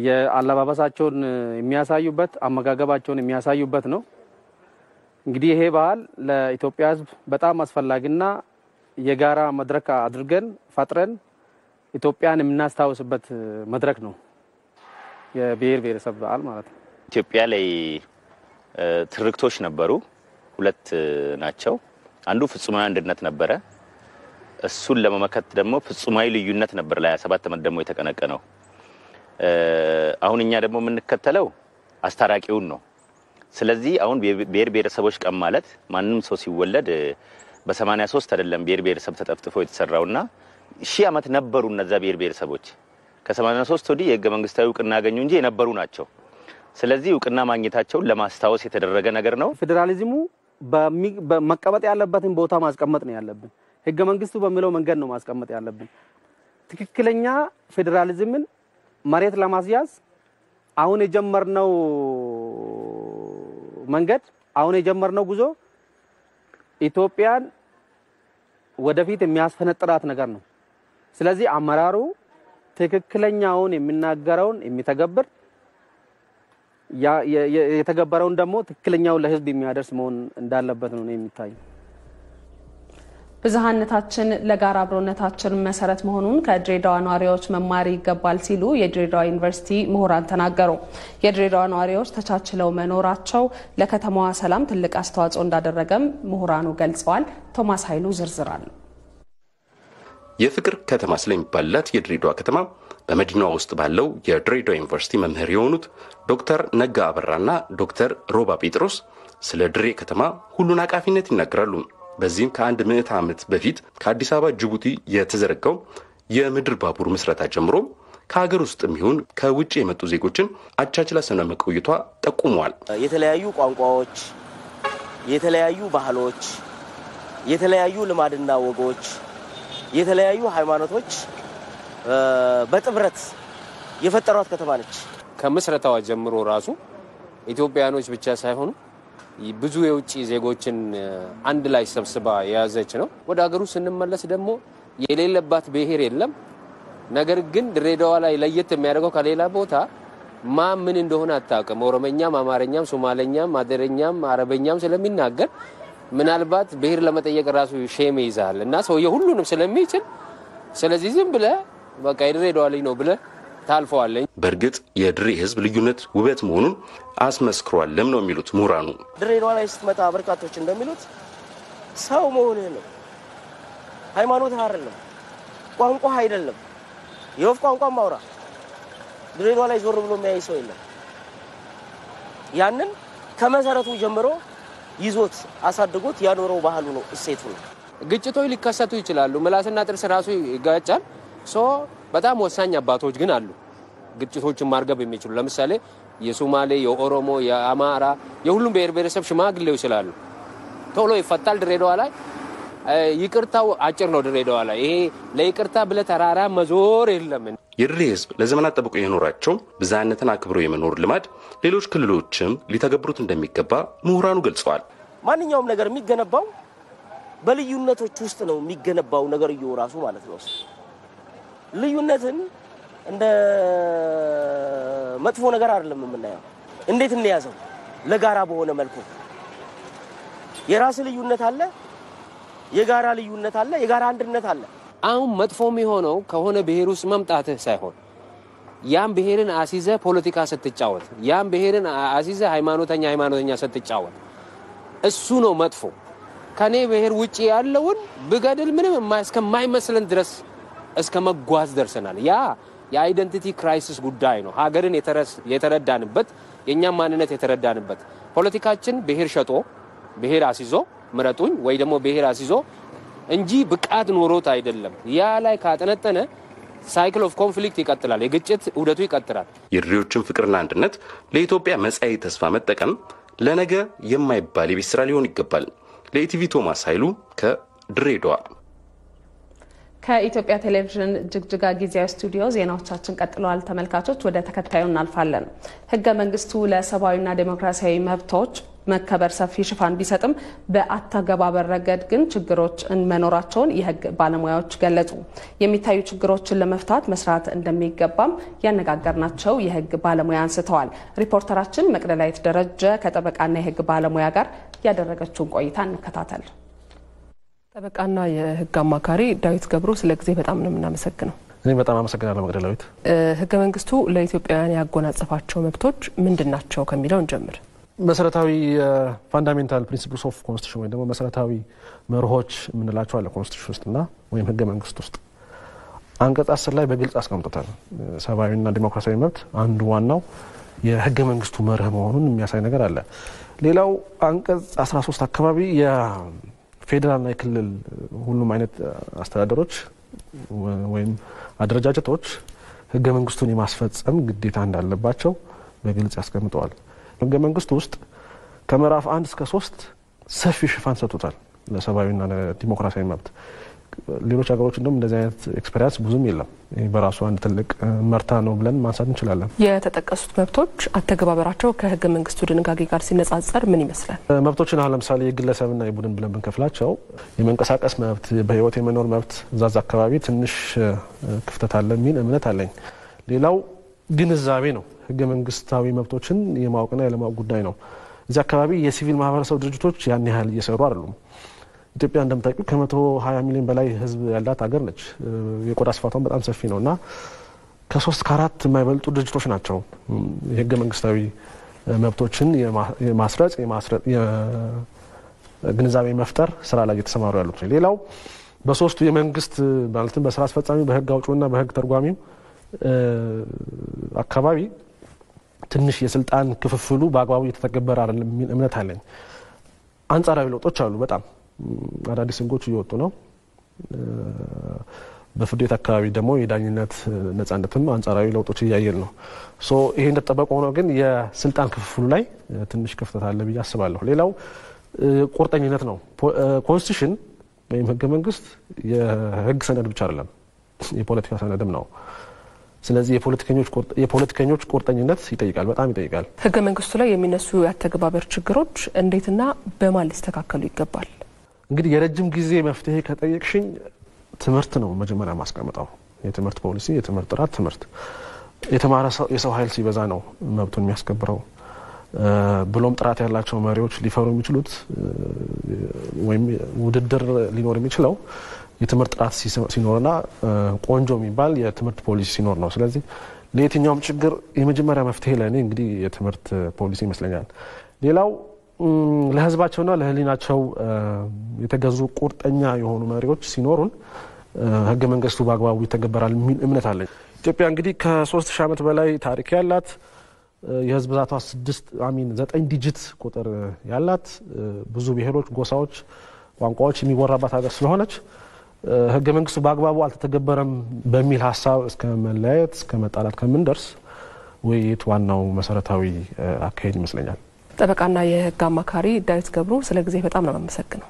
የአለባበሳቸውን የሚያሳዩበት አመጋገባቸውን የሚያሳዩበት ነው። እንግዲህ ይሄ ባህል ለኢትዮጵያ ሕዝብ በጣም አስፈላጊና የጋራ መድረክ አድርገን ፈጥረን ኢትዮጵያን የምናስታውስበት መድረክ ነው። የብሔር ብሔረሰብ በዓል ማለት ነው። ኢትዮጵያ ላይ ትርክቶች ነበሩ። ሁለት ናቸው። አንዱ ፍጹማዊ አንድነት ነበረ። እሱን ለመመከት ደግሞ ፍጹማዊ ልዩነት ነበር ለሀያ ሰባት ዓመት ደግሞ የተቀነቀነው። አሁን እኛ ደግሞ የምንከተለው አስታራቂውን ነው። ስለዚህ አሁን ብሔር ብሔረሰቦች ቀን ማለት ማንም ሰው ሲወለድ በሰማንያ ሶስት አይደለም ብሔር ብሔረሰብ ተጠፍጥፎ የተሰራውና ሺህ ዓመት ነበሩ እነዛ ብሔር ብሔረሰቦች ከሰማንያ ሶስት ወዲህ የህገ መንግስታዊ እውቅና ያገኙ እንጂ የነበሩ ናቸው። ስለዚህ እውቅና ማግኘታቸውን ለማስታወስ የተደረገ ነገር ነው። ፌዴራሊዝሙ መቀመጥ ያለበትን ቦታ ማስቀመጥ ነው ያለብን። ህገ መንግስቱ በሚለው መንገድ ነው ማስቀመጥ ያለብን። ትክክለኛ ፌዴራሊዝምን መሬት ለማስያዝ አሁን የጀመርነው መንገድ አሁን የጀመርነው ጉዞ ኢትዮጵያን ወደፊት የሚያስፈነጥራት ነገር ነው። ስለዚህ አመራሩ ትክክለኛውን የሚናገረውን የሚተገብር የተገበረውን ደግሞ ትክክለኛውን ለህዝብ የሚያደርስ መሆን እንዳለበት ነው የሚታይ። ብዝሃነታችን ለጋራ አብሮነታችን መሰረት መሆኑን ከድሬዳዋ ነዋሪዎች መማር ይገባል ሲሉ የድሬዳዋ ዩኒቨርሲቲ ምሁራን ተናገሩ። የድሬዳዋ ነዋሪዎች ተቻችለው መኖራቸው ለከተማዋ ሰላም ትልቅ አስተዋጽኦ እንዳደረገም ምሁራኑ ገልጸዋል። ቶማስ ኃይሉ አለው። የፍቅር ከተማ ስለሚባልላት የድሬዳዋ ከተማ በመዲናዋ ውስጥ ባለው የድሬዳዋ ዩኒቨርሲቲ መምህር የሆኑት ዶክተር ነጋ አበራና ዶክተር ሮባ ጴጥሮስ ስለ ድሬ ከተማ ሁሉን አቃፊነት ይናገራሉ። በዚህም ከአንድ ምዕተ ዓመት በፊት ከአዲስ አበባ ጅቡቲ የተዘረጋው የምድር ባቡር ምስረታ ጀምሮ ከሀገር ውስጥ የሚሆን ከውጭ የመጡ ዜጎችን አቻችላ ሰነ መቆየቷ ጠቁመዋል። የተለያዩ ቋንቋዎች፣ የተለያዩ ባህሎች፣ የተለያዩ ልማድና ወጎች፣ የተለያዩ ሃይማኖቶች በጥምረት የፈጠሯት ከተማ ነች። ከምስረታዋ ጀምሮ ራሱ ኢትዮጵያውያኖች ብቻ ሳይሆኑ ብዙ የውጭ ዜጎችን አንድ ላይ ሰብስባ የያዘች ነው። ወደ ሀገሩ ስንመለስ ደግሞ የሌለባት ብሔር የለም። ነገር ግን ድሬዳዋ ላይ ለየት የሚያደርገው ከሌላ ቦታ ማ ምን እንደሆነ አታውቅም። ኦሮመኛም፣ አማርኛም፣ ሶማለኛም፣ አደረኛም፣ አረበኛም ስለሚናገር ምናልባት ብሔር ለመጠየቅ ራሱ ሼም ይዛል እና ሰውየ ሁሉንም ስለሚችል ስለዚህ ዝም ብለ በቃ የድሬዳዋ ልጅ ነው ብለ ታልፈዋለኝ። በእርግጥ የድሬ ሕዝብ ልዩነት ውበት መሆኑን አስመስክሯልም ነው የሚሉት ምሁራኑ። ድሬዳዋ ላይ ስትመጣ በርካቶች እንደሚሉት ሰው መሆንህ ነው፣ ሃይማኖትህ አይደለም፣ ቋንቋ አይደለም። የወፍ ቋንቋ ማውራ ድሬዳዋ ላይ ዞር ብሎ የሚያይ ሰው የለም። ያንን ከመሰረቱ ጀምሮ ይዞት አሳድጎት ያኖረው ባህሉ ነው፣ እሴቱ ነው። ግጭቶች ሊከሰቱ ይችላሉ። ምላስና ጥርስ ራሱ ይጋጫል። so በጣም ወሳኝ አባቶች ግን አሉ ግጭቶችን ማርገብ የሚችሉ ለምሳሌ የሶማሌ፣ የኦሮሞ፣ የአማራ የሁሉም ብሔር ብሔረሰብ ሽማግሌዎች ስላሉ ቶሎ ይፈታል። ድሬዳዋ ላይ ይቅርታው አጭር ነው። ድሬዳዋ ላይ ይሄ ለይቅርታ ብሎ ተራራ መዞር የለም። የድሬ ህዝብ ለዘመናት ጠብቆ የኖራቸው ብዝሃነትን አክብሮ የመኖር ልማድ ሌሎች ክልሎችም ሊተገብሩት እንደሚገባ ምሁራኑ ገልጸዋል። ማንኛውም ነገር የሚገነባው በልዩነቶች ውስጥ ነው የሚገነባው ነገር እየው ራሱ ማለት ነው። ልዩነትን እንደ መጥፎ ነገር አይደለም የምናየው። እንዴት እንያዘው? ለጋራ በሆነ መልኩ የራስ ልዩነት አለ፣ የጋራ ልዩነት አለ፣ የጋራ አንድነት አለ። አሁን መጥፎ የሚሆነው ከሆነ ብሔር ውስጥ መምጣትህ ሳይሆን ያም ብሔርን አሲዘ ፖለቲካ ስትጫወት፣ ያም ብሔርን አሲዘ ሃይማኖተኛ ሃይማኖተኛ ስትጫወት እሱ ነው መጥፎ። ከኔ ብሔር ውጭ ያለውን ብገድል ምንም እስከማይመስለን ድረስ እስከ መጓዝ ደርሰናል። ያ የ identity crisis ጉዳይ ነው። ሀገርን የተረዳንበት የእኛም ማንነት የተረዳንበት ፖለቲካችን ብሔር ሸጦ ብሔር አሲዞ ምረጡኝ ወይ ደግሞ ብሔር አሲዞ እንጂ ብቃት ኖሮት አይደለም። ያ ላይ ካጠነጠነ cycle of conflict ይቀጥላል። የግጭት ኡደቱ ይቀጥላል። የድሬዎችን ፍቅርና አንድነት ለኢትዮጵያ መጻኢ ተስፋ መጠቀም ለነገ የማይባል የቤት ስራ ሊሆን ይገባል። ለኢቲቪ ቶማስ ኃይሉ ከድሬዳዋ። ከኢትዮጵያ ቴሌቪዥን ጅግጅጋ ጊዜያዊ ስቱዲዮ ዜናዎቻችን ቀጥለዋል። ተመልካቾች ወደ ተከታዩ እናልፋለን። ህገ መንግስቱ ለሰብአዊና ዴሞክራሲያዊ መብቶች መከበር ሰፊ ሽፋን ቢሰጥም በአተገባበር ረገድ ግን ችግሮች መኖራቸውን የህግ ባለሙያዎች ገለጹ። የሚታዩ ችግሮችን ለመፍታት መስራት እንደሚገባም ያነጋገርናቸው የህግ ባለሙያ አንስተዋል። ሪፖርተራችን መቅደላዊት ደረጀ ከጠበቃና የህግ ባለሙያ ጋር ያደረገችውን ቆይታ እንከታተል። ጠበቃና የህግ አማካሪ ዳዊት ገብሩ ስለ ጊዜ በጣም ነው የምናመሰግነው። እኔ በጣም አመሰግናለሁ መቅደላዊት። ህገ መንግስቱ ለኢትዮጵያውያን ያጎናጸፋቸው መብቶች ምንድን ናቸው ከሚለው እንጀምር። መሰረታዊ fundamental principles of constitution ወይም ደግሞ መሰረታዊ መርሆች የምንላቸው አለ constitution ውስጥና ወይም ህገ መንግስት ውስጥ አንቀጽ አስር ላይ በግልጽ አስቀምጦታል። ሰብአዊና ዲሞክራሲያዊ መብት አንዱ ዋናው የህገ መንግስቱ መርህ መሆኑን የሚያሳይ ነገር አለ። ሌላው አንቀጽ 13 አካባቢ የፌዴራልና የክልል ሁሉም አይነት አስተዳደሮች ወይም አደረጃጀቶች ህገ መንግስቱን የማስፈጸም ግዴታ እንዳለባቸው በግልጽ ያስቀምጠዋል። ህገ መንግስቱ ውስጥ ከምዕራፍ አንድ እስከ ሶስት ሰፊ ሽፋን ሰጥቶታል ለሰብአዊና ለዲሞክራሲያዊ መብት። ሌሎች ሀገሮች እንደም እንደዚህ አይነት experience ብዙም የለም። በራሱ አንድ ትልቅ እመርታ ነው ብለን ማንሳት እንችላለን። የተጠቀሱት መብቶች አተገባበራቸው ከህገ መንግስቱ ድንጋጌ ጋር ሲነጻጸር ምን ይመስላል? መብቶችን አሁን ለምሳሌ የግለሰብና የቡድን ብለን ብንከፍላቸው የመንቀሳቀስ መብት፣ በህይወት የመኖር መብት እዛ አካባቢ ትንሽ ክፍተት አለ የሚል እምነት አለኝ። ሌላው ግንዛቤ ነው። ህገ መንግስታዊ መብቶችን የማወቅና የለማወቅ ጉዳይ ነው። እዚህ አካባቢ የሲቪል ማህበረሰብ ድርጅቶች ያን ያህል እየሰሩ አይደሉም። ኢትዮጵያ እንደምታውቂው ከመቶ ሀያ ሚሊዮን በላይ ህዝብ ያላት ሀገር ነች። የቆዳ ስፋቷን በጣም ሰፊ ነው እና ከሶስት ከአራት የማይበልጡ ድርጅቶች ናቸው የህገ መንግስታዊ መብቶችን የማስረጽ ግንዛቤ መፍጠር ስራ ላይ እየተሰማሩ ያሉት። ሌላው በሶስቱ የመንግስት ማለትም በስራ አስፈጻሚ፣ በህግ አውጪውና በህግ ተርጓሚው አካባቢ ትንሽ የስልጣን ክፍፍሉ በአግባቡ እየተተገበረ አይደለም የሚል እምነት አለኝ። አንጻራዊ ለውጦች አሉ። በጣም አዳዲስ ህጎች እየወጡ ነው። በፍርድ ቤት አካባቢ ደግሞ የዳኝነት ነጻነትም አንጻራዊ ለውጦች እያየን ነው። so ይሄ እንደተጠበቀ ሆኖ ግን የስልጣን ክፍፍሉ ላይ ትንሽ ክፍተት አለ ብዬ አስባለሁ። ሌላው ቁርጠኝነት ነው። constitution ወይም ህገ መንግስት የህግ ሰነድ ብቻ አይደለም፣ የፖለቲካ ሰነድም ነው። ስለዚህ የፖለቲከኞች ቁርጠኝነት ይጠይቃል፣ በጣም ይጠይቃል። ህገ መንግስቱ ላይ የሚነሱ የአተገባበር ችግሮች እንዴትና በማን ሊስተካከሉ ይገባል? እንግዲህ የረጅም ጊዜ መፍትሄ ከጠየቅሽኝ ትምህርት ነው መጀመሪያ ማስቀምጠው። የትምህርት ፖሊሲ፣ የትምህርት ጥራት፣ ትምህርት የተማረ የሰው ኃይል ሲበዛ ነው መብቱን የሚያስከብረው። ብሎም ጥራት ያላቸው መሪዎች ሊፈሩ የሚችሉት ወይም ውድድር ሊኖር የሚችለው የትምህርት ጥራት ሲኖርና ቆንጆ የሚባል የትምህርት ፖሊሲ ሲኖር ነው። ስለዚህ ለየትኛውም ችግር የመጀመሪያ መፍትሄ ለእኔ እንግዲህ የትምህርት ፖሊሲ ይመስለኛል። ሌላው ለህዝባቸውና ለህሊናቸው የተገዙ ቁርጠኛ የሆኑ መሪዎች ሲኖሩን ህገ መንግስቱ በአግባቡ ይተገበራል የሚል እምነት አለኝ። ኢትዮጵያ እንግዲህ ከሶስት ሺህ ዓመት በላይ ታሪክ ያላት የህዝብ ብዛቷ ስድስት አሚን ዘጠኝ ዲጂት ቁጥር ያላት ብዙ ብሔሮች፣ ጎሳዎች፣ ቋንቋዎች የሚወራባት ሀገር ስለሆነች ህገ መንግስቱ በአግባቡ አልተተገበረም በሚል ሀሳብ እስከ መለያየት እስከ መጣላት ከምንደርስ ውይይት ዋናው መሰረታዊ አካሄድ ይመስለኛል። ጠበቃና የህግ አማካሪ ዳዊት ገብሩ ስለ ጊዜ በጣም ነው የማመሰግነው።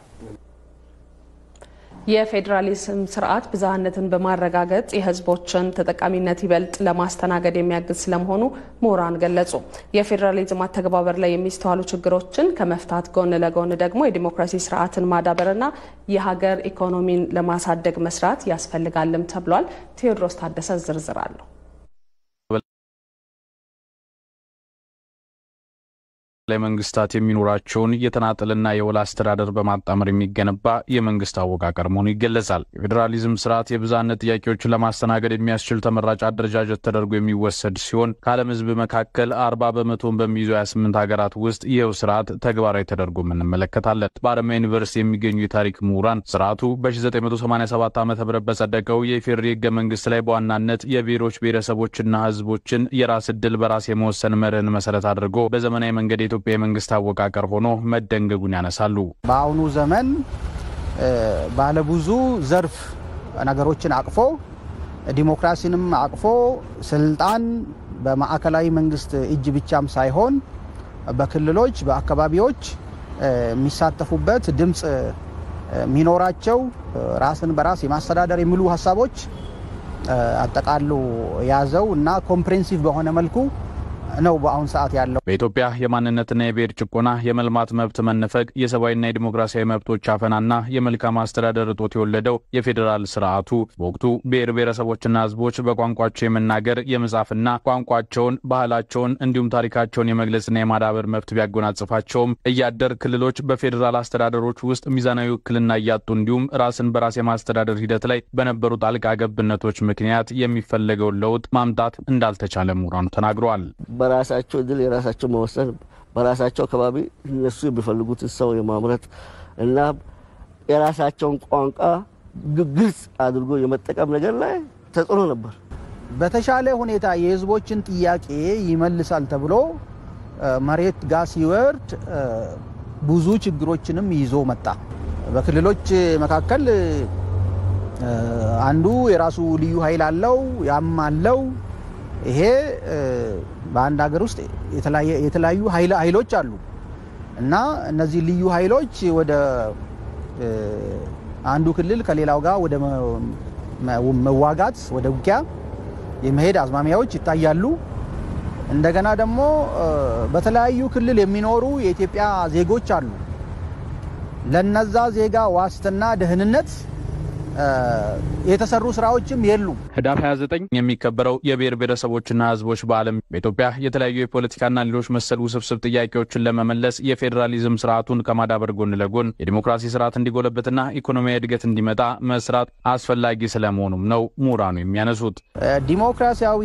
የፌዴራሊዝም ስርዓት ብዝሃነትን በማረጋገጥ የህዝቦችን ተጠቃሚነት ይበልጥ ለማስተናገድ የሚያግዝ ስለመሆኑ ምሁራን ገለጹ። የፌዴራሊዝም አተገባበር ላይ የሚስተዋሉ ችግሮችን ከመፍታት ጎን ለጎን ደግሞ የዲሞክራሲ ስርዓትን ማዳበርና የሀገር ኢኮኖሚን ለማሳደግ መስራት ያስፈልጋልም ተብሏል። ቴዎድሮስ ታደሰ ዝርዝር አለው። ላይ መንግስታት የሚኖራቸውን የተናጠልና የወል አስተዳደር በማጣመር የሚገነባ የመንግስት አወቃቀር መሆኑ ይገለጻል። የፌዴራሊዝም ስርዓት የብዝሃነት ጥያቄዎችን ለማስተናገድ የሚያስችል ተመራጭ አደረጃጀት ተደርጎ የሚወሰድ ሲሆን ከዓለም ህዝብ መካከል አርባ በመቶን በሚይዙ 28 ሀገራት ውስጥ ይኸው ስርዓት ተግባራዊ ተደርጎ እንመለከታለን። በአረማ ዩኒቨርሲቲ የሚገኙ የታሪክ ምሁራን ስርዓቱ በ1987 ዓ ም በጸደቀው የኢፌዴሪ ህገ መንግስት ላይ በዋናነት የብሔሮች ብሔረሰቦችና ህዝቦችን የራስ ዕድል በራስ የመወሰን መርህን መሰረት አድርጎ በዘመናዊ መንገድ የኢትዮጵያ የመንግስት አወቃቀር ሆኖ መደንገጉን ያነሳሉ። በአሁኑ ዘመን ባለብዙ ዘርፍ ነገሮችን አቅፎ ዲሞክራሲንም አቅፎ ስልጣን በማዕከላዊ መንግስት እጅ ብቻም ሳይሆን በክልሎች፣ በአካባቢዎች የሚሳተፉበት ድምፅ የሚኖራቸው ራስን በራስ የማስተዳደር የሚሉ ሀሳቦች አጠቃሎ የያዘው እና comprehensive በሆነ መልኩ ነው በአሁን ሰዓት ያለው። በኢትዮጵያ የማንነትና የብሔር ጭቆና፣ የመልማት መብት መነፈግ፣ የሰብአዊና የዲሞክራሲያዊ መብቶች አፈናና የመልካም አስተዳደር እጦት የወለደው የፌዴራል ስርዓቱ በወቅቱ ብሔር ብሔረሰቦችና ህዝቦች በቋንቋቸው የመናገር የመጻፍና ቋንቋቸውን፣ ባህላቸውን እንዲሁም ታሪካቸውን የመግለጽና የማዳበር መብት ቢያጎናጽፋቸውም እያደር ክልሎች በፌዴራል አስተዳደሮች ውስጥ ሚዛናዊ ውክልና እያጡ እንዲሁም ራስን በራስ የማስተዳደር ሂደት ላይ በነበሩ ጣልቃ ገብነቶች ምክንያት የሚፈለገውን ለውጥ ማምጣት እንዳልተቻለ ምሁራኑ ተናግረዋል። በራሳቸው እድል የራሳቸው መወሰን በራሳቸው አካባቢ እነሱ የሚፈልጉትን ሰው የማምረት እና የራሳቸውን ቋንቋ ግልጽ አድርጎ የመጠቀም ነገር ላይ ተጽዕኖ ነበር። በተሻለ ሁኔታ የህዝቦችን ጥያቄ ይመልሳል ተብሎ መሬት ጋር ሲወርድ ብዙ ችግሮችንም ይዞ መጣ። በክልሎች መካከል አንዱ የራሱ ልዩ ኃይል አለው፣ ያም አለው። ይሄ በአንድ ሀገር ውስጥ የተለያዩ ኃይሎች አሉ እና እነዚህ ልዩ ኃይሎች ወደ አንዱ ክልል ከሌላው ጋር ወደ መዋጋት ወደ ውጊያ የመሄድ አዝማሚያዎች ይታያሉ። እንደገና ደግሞ በተለያዩ ክልል የሚኖሩ የኢትዮጵያ ዜጎች አሉ። ለነዛ ዜጋ ዋስትና ደህንነት የተሰሩ ስራዎችም የሉም። ህዳር 29 የሚከበረው የብሔር ብሔረሰቦችና ህዝቦች በዓለም በኢትዮጵያ የተለያዩ የፖለቲካና ሌሎች መሰል ውስብስብ ጥያቄዎችን ለመመለስ የፌዴራሊዝም ስርዓቱን ከማዳበር ጎን ለጎን የዲሞክራሲ ስርዓት እንዲጎለበትና ኢኮኖሚያዊ እድገት እንዲመጣ መስራት አስፈላጊ ስለመሆኑም ነው ምሁራኑ የሚያነሱት። ዲሞክራሲያዊ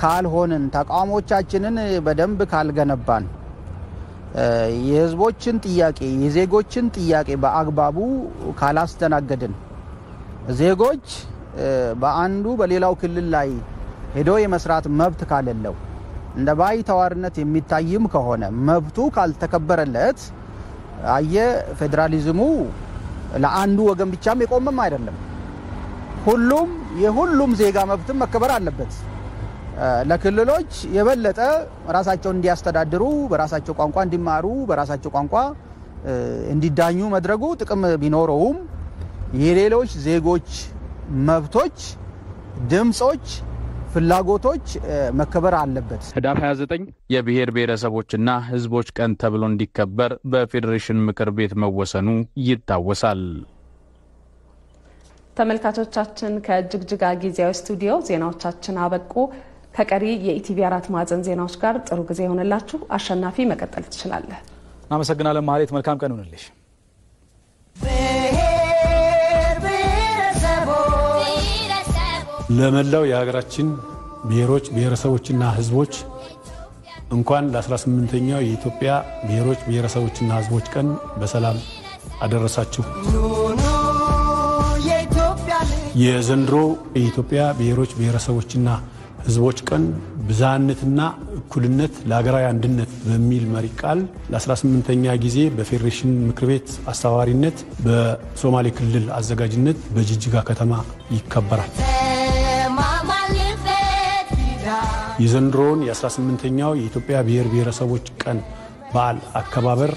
ካልሆንን ተቋሞቻችንን በደንብ ካልገነባን የህዝቦችን ጥያቄ የዜጎችን ጥያቄ በአግባቡ ካላስተናገድን ዜጎች በአንዱ በሌላው ክልል ላይ ሄዶ የመስራት መብት ካሌለው እንደ ባይተዋርነት የሚታይም ከሆነ መብቱ ካልተከበረለት አየ ፌዴራሊዝሙ ለአንዱ ወገን ብቻም የቆመም አይደለም። ሁሉም የሁሉም ዜጋ መብትም መከበር አለበት። ለክልሎች የበለጠ ራሳቸውን እንዲያስተዳድሩ፣ በራሳቸው ቋንቋ እንዲማሩ፣ በራሳቸው ቋንቋ እንዲዳኙ መድረጉ ጥቅም ቢኖረውም የሌሎች ዜጎች መብቶች፣ ድምፆች፣ ፍላጎቶች መከበር አለበት። ህዳር 29 የብሔር ብሔረሰቦችና ህዝቦች ቀን ተብሎ እንዲከበር በፌዴሬሽን ምክር ቤት መወሰኑ ይታወሳል። ተመልካቾቻችን ከጅግጅጋ ጊዜያዊ ስቱዲዮ ዜናዎቻችን አበቁ። ከቀሪ የኢቲቪ አራት ማዕዘን ዜናዎች ጋር ጥሩ ጊዜ ይሆንላችሁ። አሸናፊ መቀጠል ትችላለህ። እናመሰግናለን ማሌት። መልካም ቀን ይሆንልሽ። ለመላው የሀገራችን ብሔሮች ብሔረሰቦችና ህዝቦች እንኳን ለ18ኛው የኢትዮጵያ ብሔሮች ብሔረሰቦችና ህዝቦች ቀን በሰላም አደረሳችሁ። የዘንድሮ የኢትዮጵያ ብሔሮች ብሔረሰቦችና ህዝቦች ቀን ብዝሃነትና እኩልነት ለሀገራዊ አንድነት በሚል መሪ ቃል ለ18ኛ ጊዜ በፌዴሬሽን ምክር ቤት አስተባባሪነት በሶማሌ ክልል አዘጋጅነት በጅጅጋ ከተማ ይከበራል። የዘንድሮውን የ18ኛው የኢትዮጵያ ብሔር ብሔረሰቦች ቀን በዓል አከባበር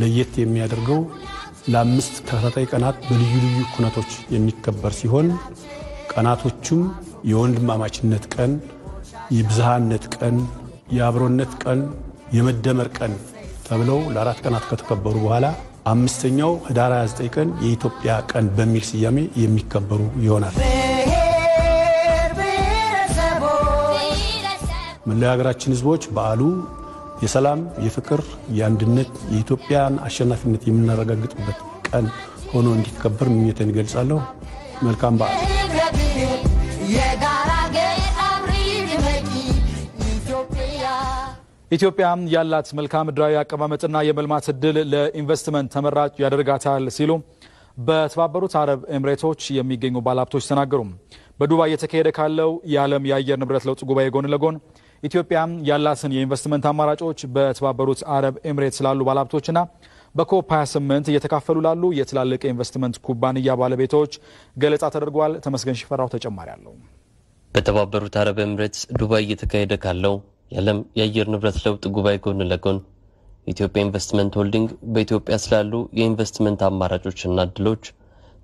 ለየት የሚያደርገው ለአምስት ተከታታይ ቀናት በልዩ ልዩ ኩነቶች የሚከበር ሲሆን ቀናቶቹም የወንድማማችነት ቀን፣ የብዝሃነት ቀን፣ የአብሮነት ቀን፣ የመደመር ቀን ተብለው ለአራት ቀናት ከተከበሩ በኋላ አምስተኛው ህዳር 29 ቀን የኢትዮጵያ ቀን በሚል ስያሜ የሚከበሩ ይሆናል። መላው የሀገራችን ህዝቦች በዓሉ የሰላም፣ የፍቅር፣ የአንድነት፣ የኢትዮጵያን አሸናፊነት የምናረጋግጥበት ቀን ሆኖ እንዲከበር ምኞቴን እገልጻለሁ። መልካም በዓል። ኢትዮጵያ ያላት መልክዓ ምድራዊ አቀማመጥና የመልማት እድል ለኢንቨስትመንት ተመራጭ ያደርጋታል ሲሉ በተባበሩት አረብ ኤምሬቶች የሚገኙ ባለሀብቶች ተናገሩ። በዱባይ እየተካሄደ ካለው የዓለም የአየር ንብረት ለውጥ ጉባኤ ጎን ለጎን ኢትዮጵያ ያላትን የኢንቨስትመንት አማራጮች በተባበሩት አረብ ኤምሬት ስላሉ ባለሀብቶችና በ COP 28 እየተካፈሉ ላሉ የትላልቅ የኢንቨስትመንት ኩባንያ ባለቤቶች ገለጻ ተደርጓል። ተመስገን ሽፈራው ተጨማሪ አለው። በተባበሩት አረብ ኤምሬትስ ዱባይ እየተካሄደ ካለው የዓለም የአየር ንብረት ለውጥ ጉባኤ ጎን ለጎን የኢትዮጵያ ኢንቨስትመንት ሆልዲንግ በኢትዮጵያ ስላሉ የኢንቨስትመንት አማራጮችና እድሎች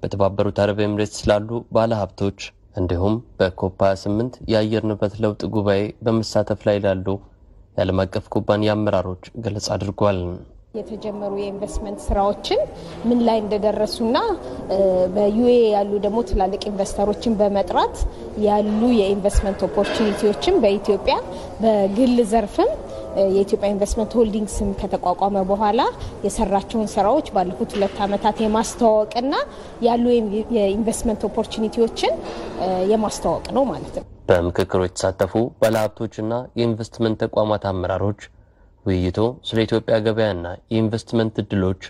በተባበሩት አረብ ኤምሬትስ ስላሉ ባለሀብቶች እንዲሁም በ COP 28 የአየር ንብረት ለውጥ ጉባኤ በመሳተፍ ላይ ላሉ የዓለም አቀፍ ኩባንያ አመራሮች ገለጻ አድርጓል። የተጀመሩ የኢንቨስትመንት ስራዎችን ምን ላይ እንደደረሱና በ UAE ያሉ ደግሞ ትላልቅ ኢንቨስተሮችን በመጥራት ያሉ የኢንቨስትመንት opportunity ዎችን በኢትዮጵያ በግል ዘርፍም የኢትዮጵያ ኢንቨስትመንት ሆልዲንግ ስም ከተቋቋመ በኋላ የሰራቸውን ስራዎች ባለፉት ሁለት ዓመታት የማስተዋወቅና ያሉ የኢንቨስትመንት ኦፖርቹኒቲዎችን የማስተዋወቅ ነው ማለት ነው። በምክክሩ የተሳተፉ ባለሀብቶችና የኢንቨስትመንት ተቋማት አመራሮች ውይይቱ ስለ ኢትዮጵያ ገበያና የኢንቨስትመንት እድሎች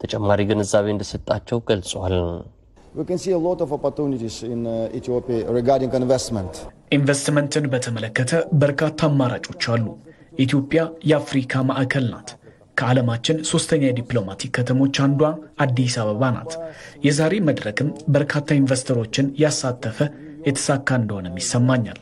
ተጨማሪ ግንዛቤ እንደሰጣቸው ገልጸዋል። ኢንቨስትመንትን በተመለከተ በርካታ አማራጮች አሉ። ኢትዮጵያ የአፍሪካ ማዕከል ናት። ከዓለማችን ሶስተኛ የዲፕሎማቲክ ከተሞች አንዷ አዲስ አበባ ናት። የዛሬ መድረክም በርካታ ኢንቨስተሮችን ያሳተፈ የተሳካ እንደሆነም ይሰማኛል።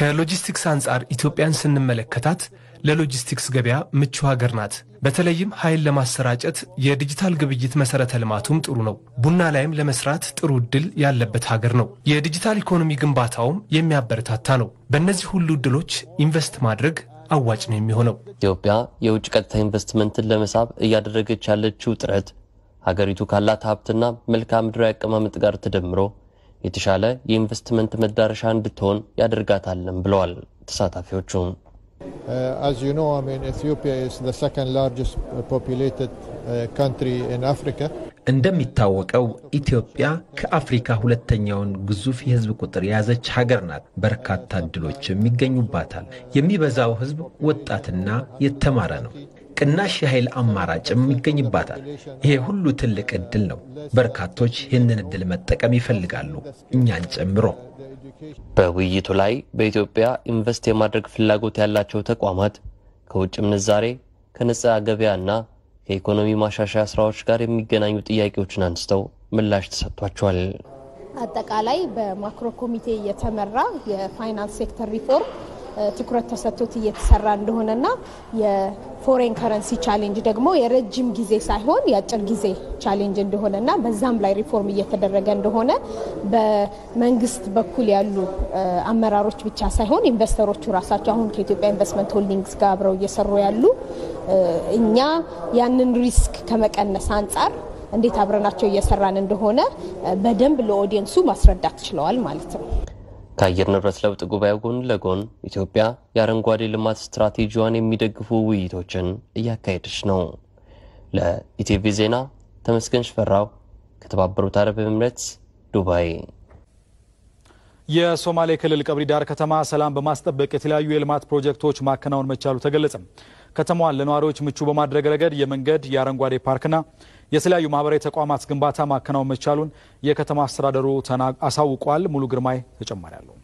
ከሎጂስቲክስ አንጻር ኢትዮጵያን ስንመለከታት ለሎጂስቲክስ ገበያ ምቹ ሀገር ናት። በተለይም ኃይል ለማሰራጨት የዲጂታል ግብይት መሰረተ ልማቱም ጥሩ ነው። ቡና ላይም ለመስራት ጥሩ እድል ያለበት ሀገር ነው። የዲጂታል ኢኮኖሚ ግንባታውም የሚያበረታታ ነው። በእነዚህ ሁሉ እድሎች ኢንቨስት ማድረግ አዋጭ ነው የሚሆነው። ኢትዮጵያ የውጭ ቀጥታ ኢንቨስትመንትን ለመሳብ እያደረገች ያለችው ጥረት ሀገሪቱ ካላት ሀብትና መልክዓ ምድራዊ አቀማመጥ ጋር ተደምሮ የተሻለ የኢንቨስትመንት መዳረሻ እንድትሆን ያደርጋታለን ብለዋል ተሳታፊዎቹ። Uh, uh. እንደሚታወቀው ኢትዮጵያ ከአፍሪካ ሁለተኛውን ግዙፍ የሕዝብ ቁጥር የያዘች ሀገር ናት። በርካታ እድሎችም ይገኙባታል። የሚበዛው ሕዝብ ወጣትና የተማረ ነው። ቅናሽ የኃይል አማራጭም ይገኝባታል። ይሄ ሁሉ ትልቅ ዕድል ነው። በርካቶች ይህንን ዕድል መጠቀም ይፈልጋሉ፣ እኛን ጨምሮ። በውይይቱ ላይ በኢትዮጵያ ኢንቨስት የማድረግ ፍላጎት ያላቸው ተቋማት ከውጭ ምንዛሬ ከነፃ ገበያና ከኢኮኖሚ ማሻሻያ ስራዎች ጋር የሚገናኙ ጥያቄዎችን አንስተው ምላሽ ተሰጥቷቸዋል። አጠቃላይ በማክሮ ኮሚቴ የተመራ የፋይናንስ ሴክተር ሪፎርም ትኩረት ተሰጥቶት እየተሰራ እንደሆነና የ foreign currency challenge ደግሞ የረጅም ጊዜ ሳይሆን የአጭር ጊዜ challenge እንደሆነና በዛም ላይ ሪፎርም እየተደረገ እንደሆነ በመንግስት በኩል ያሉ አመራሮች ብቻ ሳይሆን investor ኦቹ ራሳቸው አሁን ከኢትዮጵያ ኢንቨስትመንት ሆልዲንግስ ጋር አብረው እየሰሩ ያሉ እኛ ያንን risk ከመቀነስ አንጻር እንዴት አብረናቸው እየሰራን እንደሆነ በደንብ ለኦዲየንሱ ማስረዳት ችለዋል ማለት ነው። ከአየር ንብረት ለውጥ ጉባኤው ጎን ለጎን ኢትዮጵያ የአረንጓዴ ልማት ስትራቴጂዋን የሚደግፉ ውይይቶችን እያካሄደች ነው። ለኢቲቪ ዜና ተመስገን ሽፈራው ከተባበሩት አረብ ኤምሬትስ ዱባይ። የሶማሌ ክልል ቀብሪ ዳር ከተማ ሰላም በማስጠበቅ የተለያዩ የልማት ፕሮጀክቶች ማከናወን መቻሉ ተገለጸ። ከተማዋን ለነዋሪዎች ምቹ በማድረግ ረገድ የመንገድ፣ የአረንጓዴ ፓርክና የተለያዩ ማህበራዊ ተቋማት ግንባታ ማከናወን መቻሉን የከተማ አስተዳደሩ አሳውቋል። ሙሉ ግርማይ ተጨማሪ አለው።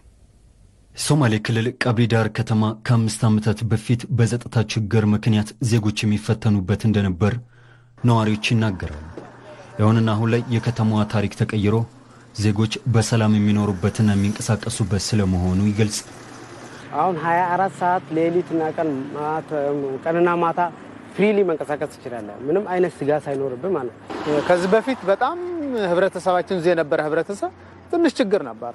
ሶማሌ ክልል ቀብሪ ዳር ከተማ ከአምስት ዓመታት በፊት በጸጥታ ችግር ምክንያት ዜጎች የሚፈተኑበት እንደነበር ነዋሪዎች ይናገራሉ። ይሁንና አሁን ላይ የከተማዋ ታሪክ ተቀይሮ ዜጎች በሰላም የሚኖሩበትና የሚንቀሳቀሱበት ስለመሆኑ ይገልጽ አሁን 24 ሰዓት ሌሊትና ቀን ቀንና ማታ ፍሪሊ መንቀሳቀስ ትችላለህ። ምንም አይነት ስጋት ሳይኖርብህ ማለት ነው። ከዚህ በፊት በጣም ህብረተሰባችን እዚህ የነበረ ህብረተሰብ ትንሽ ችግር ነበረ።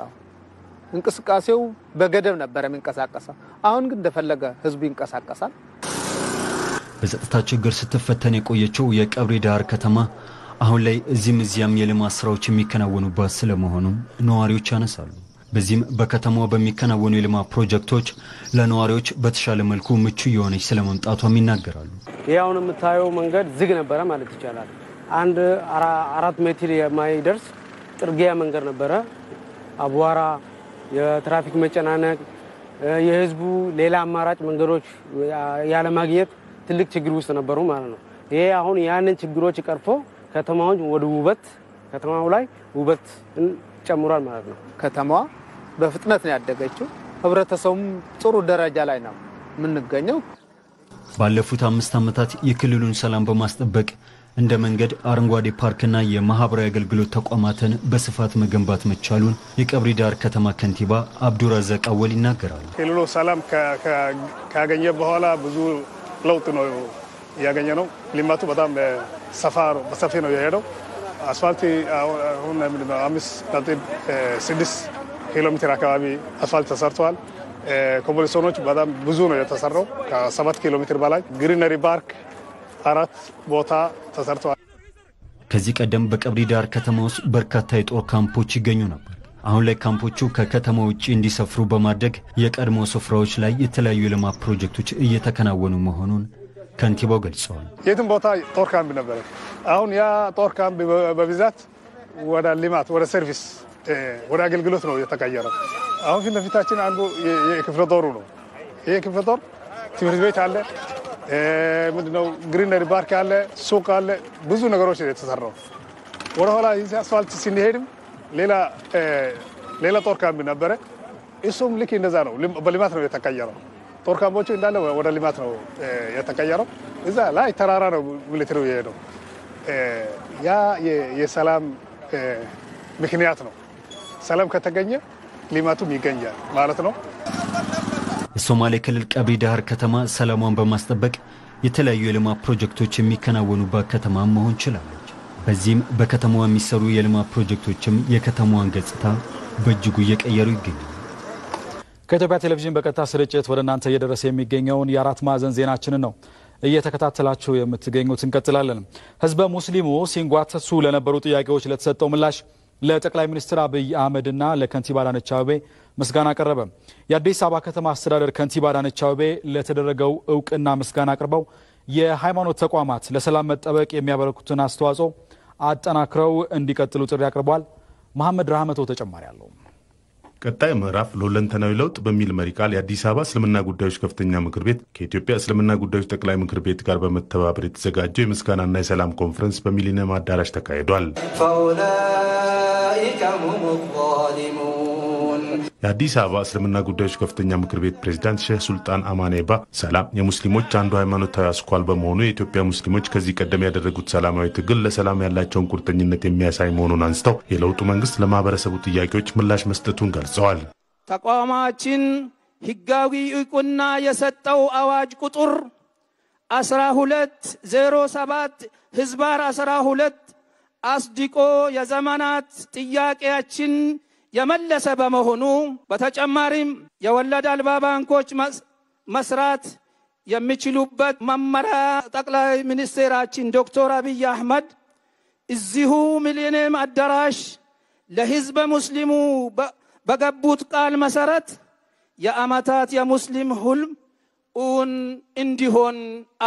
እንቅስቃሴው በገደብ ነበረ የሚንቀሳቀሰው። አሁን ግን እንደፈለገ ህዝቡ ይንቀሳቀሳል። በጸጥታ ችግር ስትፈተን የቆየችው የቀብሪ ዳር ከተማ አሁን ላይ እዚህም እዚያም የልማት ስራዎች የሚከናወኑባት ስለመሆኑም ነዋሪዎች ያነሳሉ። በዚህም በከተማዋ በሚከናወኑ የልማት ፕሮጀክቶች ለነዋሪዎች በተሻለ መልኩ ምቹ የሆነች ስለመምጣቷም ይናገራሉ። ይህ አሁን የምታየው መንገድ ዝግ ነበረ ማለት ይቻላል። አንድ አራት ሜትር የማይደርስ ጥርጊያ መንገድ ነበረ። አቧራ፣ የትራፊክ መጨናነቅ፣ የህዝቡ ሌላ አማራጭ መንገዶች ያለማግኘት ትልቅ ችግር ውስጥ ነበሩ ማለት ነው። ይሄ አሁን ያንን ችግሮች ቀርፎ ከተማውን ወደ ውበት ከተማው ላይ ውበት ጨምሯል ማለት ነው። ከተማዋ በፍጥነት ነው ያደገችው። ህብረተሰቡም ጥሩ ደረጃ ላይ ነው የምንገኘው። ባለፉት አምስት ዓመታት የክልሉን ሰላም በማስጠበቅ እንደ መንገድ፣ አረንጓዴ ፓርክና የማህበራዊ አገልግሎት ተቋማትን በስፋት መገንባት መቻሉን የቀብሪ ዳር ከተማ ከንቲባ አብዱራዛቅ አወል ይናገራሉ። ክልሉ ሰላም ካገኘ በኋላ ብዙ ለውጥ ነው እያገኘ ነው። ልማቱ በጣም በሰፋ በሰፊ ነው የሄደው። አስፋልት አሁን አምስት ነጥብ ስድስት ኪሎ ሜትር አካባቢ አስፋልት ተሰርተዋል። ኮብልስቶኖች በጣም ብዙ ነው የተሰራው ከሰባት ኪሎ ሜትር በላይ greenery park አራት ቦታ ተሰርተዋል። ከዚህ ቀደም በቀብሪ ዳር ከተማ ውስጥ በርካታ የጦር ካምፖች ይገኙ ነበር። አሁን ላይ ካምፖቹ ከከተማ ውጭ እንዲሰፍሩ በማድረግ የቀድሞ ስፍራዎች ላይ የተለያዩ የልማት ፕሮጀክቶች እየተከናወኑ መሆኑን ከንቲባው ገልጸዋል። የትም ቦታ ጦር ካምፕ ነበረ። አሁን ያ ጦር ካምፕ በብዛት ወደ ልማት፣ ወደ service፣ ወደ አገልግሎት ነው የተቀየረው። አሁን ፊት ለፊታችን አንዱ የክፍለ ጦሩ ነው። ይህ ክፍለ ጦር ትምህርት ቤት አለ፣ ምንድነው greenery park አለ፣ ሱቅ አለ፣ ብዙ ነገሮች የተሰራው። ወደኋላ አስፋልት ስንሄድም ሌላ ጦር ካምፕ ነበረ። እሱም ልክ እንደዛ ነው፣ በልማት ነው የተቀየረው። ጦር ካምፖቹ እንዳለ ወደ ልማት ነው የተቀየረው። እዛ ላይ ተራራ ነው ሚሊተሪው የሄደው። ያ የሰላም ምክንያት ነው። ሰላም ከተገኘ ልማቱም ይገኛል ማለት ነው። የሶማሌ ክልል ቀብሪ ዳህር ከተማ ሰላሟን በማስጠበቅ የተለያዩ የልማት ፕሮጀክቶች የሚከናወኑባት ከተማ መሆን ችላለች። በዚህም በከተማዋ የሚሰሩ የልማት ፕሮጀክቶችም የከተማዋን ገጽታ በእጅጉ እየቀየሩ ይገኛል። ከኢትዮጵያ ቴሌቪዥን በቀጥታ ስርጭት ወደ እናንተ እየደረሰ የሚገኘውን የአራት ማዕዘን ዜናችንን ነው እየተከታተላችሁ የምትገኙት። እንቀጥላለን። ህዝበ ሙስሊሙ ሲንጓተሱ ለነበሩ ጥያቄዎች ለተሰጠው ምላሽ ለጠቅላይ ሚኒስትር አብይ አህመድና ለከንቲባ አዳነች አቤቤ ምስጋና አቀረበ። የአዲስ አበባ ከተማ አስተዳደር ከንቲባ አዳነች አቤቤ ለተደረገው እውቅና ምስጋና አቅርበው የሃይማኖት ተቋማት ለሰላም መጠበቅ የሚያበረክቱትን አስተዋጽኦ አጠናክረው እንዲቀጥሉ ጥሪ አቅርበዋል። መሐመድ ራህመቶ ተጨማሪ አለው። ቀጣይ ምዕራፍ ለሁለንተናዊ ለውጥ በሚል መሪ ቃል የአዲስ አበባ እስልምና ጉዳዮች ከፍተኛ ምክር ቤት ከኢትዮጵያ እስልምና ጉዳዮች ጠቅላይ ምክር ቤት ጋር በመተባበር የተዘጋጀው የምስጋናና የሰላም ኮንፈረንስ በሚሊኒየም አዳራሽ ተካሂዷል። የአዲስ አበባ እስልምና ጉዳዮች ከፍተኛ ምክር ቤት ፕሬዝዳንት ሼህ ሱልጣን አማኔባ ሰላም የሙስሊሞች አንዱ ሃይማኖታዊ አስኳል በመሆኑ የኢትዮጵያ ሙስሊሞች ከዚህ ቀደም ያደረጉት ሰላማዊ ትግል ለሰላም ያላቸውን ቁርጠኝነት የሚያሳይ መሆኑን አንስተው የለውጡ መንግስት ለማህበረሰቡ ጥያቄዎች ምላሽ መስጠቱን ገልጸዋል። ተቋማችን ህጋዊ እውቅና የሰጠው አዋጅ ቁጥር 1207 ህዝባር 12 አስድቆ የዘመናት ጥያቄያችን የመለሰ በመሆኑ በተጨማሪም የወለድ አልባ ባንኮች መስራት የሚችሉበት መመሪያ ጠቅላይ ሚኒስቴራችን ዶክተር አብይ አህመድ እዚሁ ሚሊኒየም አዳራሽ ለህዝበ ሙስሊሙ በገቡት ቃል መሰረት የአመታት የሙስሊም ሁልም እውን እንዲሆን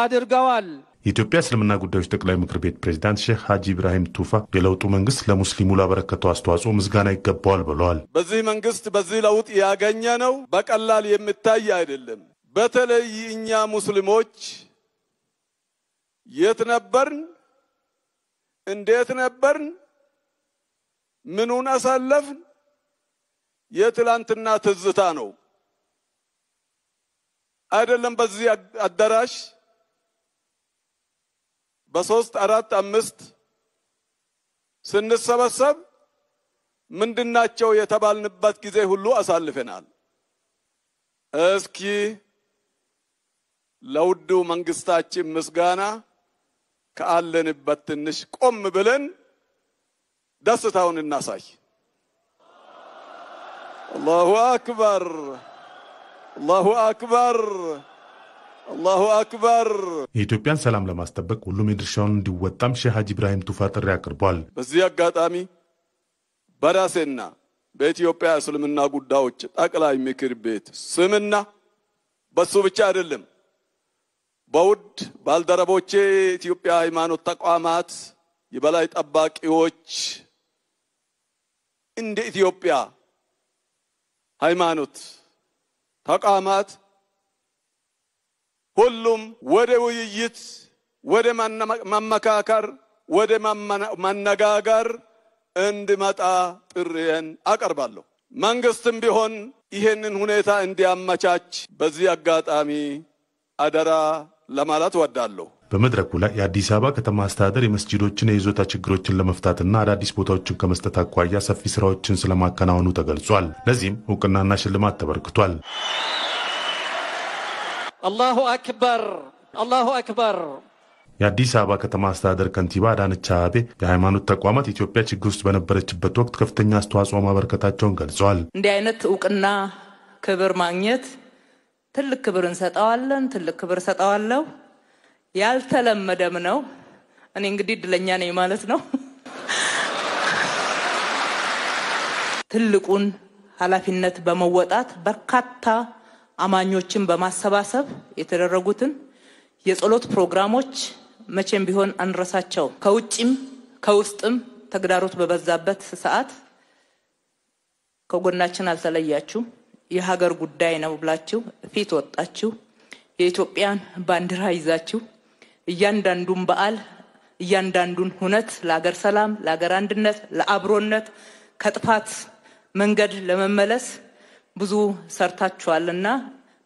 አድርገዋል። የኢትዮጵያ እስልምና ጉዳዮች ጠቅላይ ምክር ቤት ፕሬዝዳንት ሼህ ሀጂ ኢብራሂም ቱፋ የለውጡ መንግስት ለሙስሊሙ ላበረከተው አስተዋጽኦ ምስጋና ይገባዋል ብለዋል። በዚህ መንግስት በዚህ ለውጥ ያገኘ ነው በቀላል የሚታይ አይደለም። በተለይ እኛ ሙስሊሞች የት ነበርን? እንዴት ነበርን? ምኑን አሳለፍን? የትላንትና ትዝታ ነው አይደለም። በዚህ አዳራሽ በሶስት አራት አምስት ስንሰበሰብ ምንድናቸው የተባልንበት ጊዜ ሁሉ አሳልፈናል። እስኪ ለውዱ መንግስታችን ምስጋና ከአለንበት ትንሽ ቆም ብለን ደስታውን እናሳይ። አላሁ አክበር፣ አላሁ አክበር፣ አላሁ አክበር። የኢትዮጵያን ሰላም ለማስጠበቅ ሁሉም የድርሻውን እንዲወጣም ሼህ ሀጂ ኢብራሂም ቱፋ ጥሪ አቅርቧል። በዚህ አጋጣሚ በራሴና በኢትዮጵያ እስልምና ጉዳዮች ጠቅላይ ምክር ቤት ስምና በሱ ብቻ አይደለም በውድ ባልደረቦቼ የኢትዮጵያ ሃይማኖት ተቋማት የበላይ ጠባቂዎች እንደ ኢትዮጵያ ሃይማኖት ተቋማት ሁሉም ወደ ውይይት፣ ወደ መመካከር፣ ወደ መነጋገር እንዲመጣ ጥሪዬን አቀርባለሁ። መንግስትም ቢሆን ይሄንን ሁኔታ እንዲያመቻች በዚህ አጋጣሚ አደራ ለማለት እወዳለሁ። በመድረኩ ላይ የአዲስ አበባ ከተማ አስተዳደር የመስጂዶችን የይዞታ ችግሮችን ለመፍታትና አዳዲስ ቦታዎችን ከመስጠት አኳያ ሰፊ ስራዎችን ስለማከናወኑ ተገልጿል። ለዚህም እውቅናና ሽልማት ተበርክቷል። አላሁ አክበር፣ አላሁ አክበር። የአዲስ አበባ ከተማ አስተዳደር ከንቲባ አዳነች አቤቤ የሃይማኖት ተቋማት ኢትዮጵያ ችግር ውስጥ በነበረችበት ወቅት ከፍተኛ አስተዋጽኦ ማበረከታቸውን ገልጸዋል። እንዲህ አይነት እውቅና ክብር ማግኘት ትልቅ ክብር እንሰጠዋለን። ትልቅ ክብር እሰጠዋለሁ። ያልተለመደም ነው። እኔ እንግዲህ እድለኛ ነኝ ማለት ነው። ትልቁን ኃላፊነት በመወጣት በርካታ አማኞችን በማሰባሰብ የተደረጉትን የጸሎት ፕሮግራሞች መቼም ቢሆን አንረሳቸው። ከውጭም ከውስጥም ተግዳሮት በበዛበት ሰዓት ከጎናችን አልተለያችሁ። የሀገር ጉዳይ ነው ብላችሁ ፊት ወጣችሁ። የኢትዮጵያን ባንዲራ ይዛችሁ እያንዳንዱን በዓል እያንዳንዱን ሁነት ለሀገር ሰላም፣ ለሀገር አንድነት፣ ለአብሮነት ከጥፋት መንገድ ለመመለስ ብዙ ሰርታችኋልና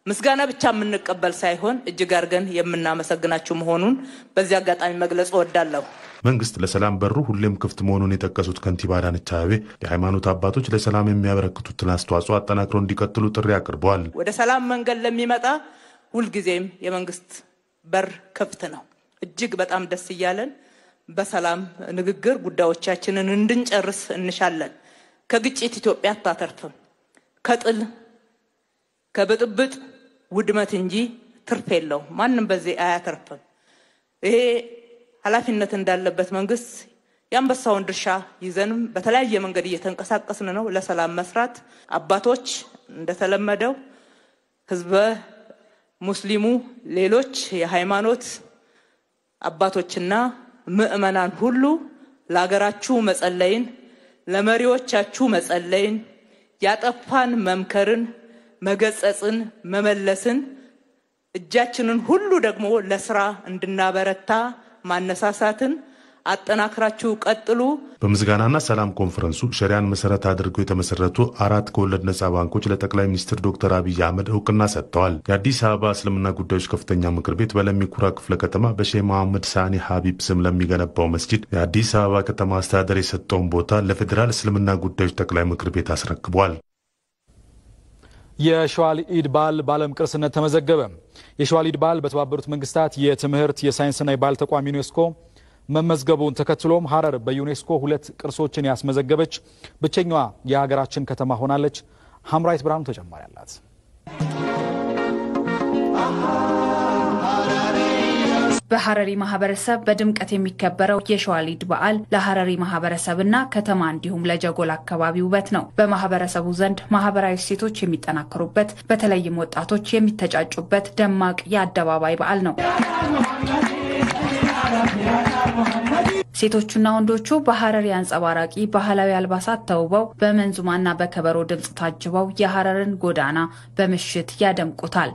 ምስጋና ብቻ የምንቀበል ሳይሆን እጅግ አድርገን የምናመሰግናችሁ መሆኑን በዚህ አጋጣሚ መግለጽ እወዳለሁ። መንግስት ለሰላም በሩ ሁሌም ክፍት መሆኑን የጠቀሱት ከንቲባ አዳነች አቤቤ የሃይማኖት አባቶች ለሰላም የሚያበረክቱትን አስተዋጽኦ አጠናክረው እንዲቀጥሉ ጥሪ አቅርበዋል። ወደ ሰላም መንገድ ለሚመጣ ሁልጊዜም የመንግስት በር ክፍት ነው። እጅግ በጣም ደስ እያለን በሰላም ንግግር ጉዳዮቻችንን እንድንጨርስ እንሻለን። ከግጭት ኢትዮጵያ አታተርፍም። ከጥል ከብጥብጥ ውድመት እንጂ ትርፍ የለውም። ማንም በዚህ አያተርፍም። ይሄ ኃላፊነት እንዳለበት መንግስት የአንበሳውን ድርሻ ይዘንም በተለያየ መንገድ እየተንቀሳቀስን ነው ለሰላም መስራት። አባቶች እንደተለመደው ህዝበ ሙስሊሙ፣ ሌሎች የሃይማኖት አባቶችና ምዕመናን ሁሉ ለሀገራችሁ መጸለይን፣ ለመሪዎቻችሁ መጸለይን፣ ያጠፋን መምከርን፣ መገጸጽን፣ መመለስን እጃችንን ሁሉ ደግሞ ለስራ እንድናበረታ ማነሳሳትን አጠናክራችሁ ቀጥሉ። በምስጋናና ሰላም ኮንፈረንሱ ሸሪያን መሰረት አድርገው የተመሰረቱ አራት ከወለድ ነጻ ባንኮች ለጠቅላይ ሚኒስትር ዶክተር አብይ አህመድ እውቅና ሰጥተዋል። የአዲስ አበባ እስልምና ጉዳዮች ከፍተኛ ምክር ቤት በለሚ ኩራ ክፍለ ከተማ በሼህ መሐመድ ሳኒ ሀቢብ ስም ለሚገነባው መስጂድ የአዲስ አበባ ከተማ አስተዳደር የሰጠውን ቦታ ለፌዴራል እስልምና ጉዳዮች ጠቅላይ ምክር ቤት አስረክቧል። የሸዋል ኢድ በዓል በዓለም ቅርስነት ተመዘገበ። የሸዋል ኢድ በዓል በተባበሩት መንግስታት የትምህርት የሳይንስና የባህል ተቋም ዩኔስኮ መመዝገቡን ተከትሎም ሀረር በዩኔስኮ ሁለት ቅርሶችን ያስመዘገበች ብቸኛዋ የሀገራችን ከተማ ሆናለች። ሀምራይት ብርሃኑ ተጨማሪ አላት። በሀረሪ ማህበረሰብ በድምቀት የሚከበረው የሸዋል ኢድ በዓል ለሀረሪ ማህበረሰብና ከተማ እንዲሁም ለጀጎል አካባቢ ውበት ነው። በማህበረሰቡ ዘንድ ማህበራዊ እሴቶች የሚጠናከሩበት በተለይም ወጣቶች የሚተጫጩበት ደማቅ የአደባባይ በዓል ነው። ሴቶቹና ወንዶቹ በሀረሪ አንጸባራቂ ባህላዊ አልባሳት ተውበው በመንዙማና በከበሮ ድምፅ ታጅበው የሀረርን ጎዳና በምሽት ያደምቁታል።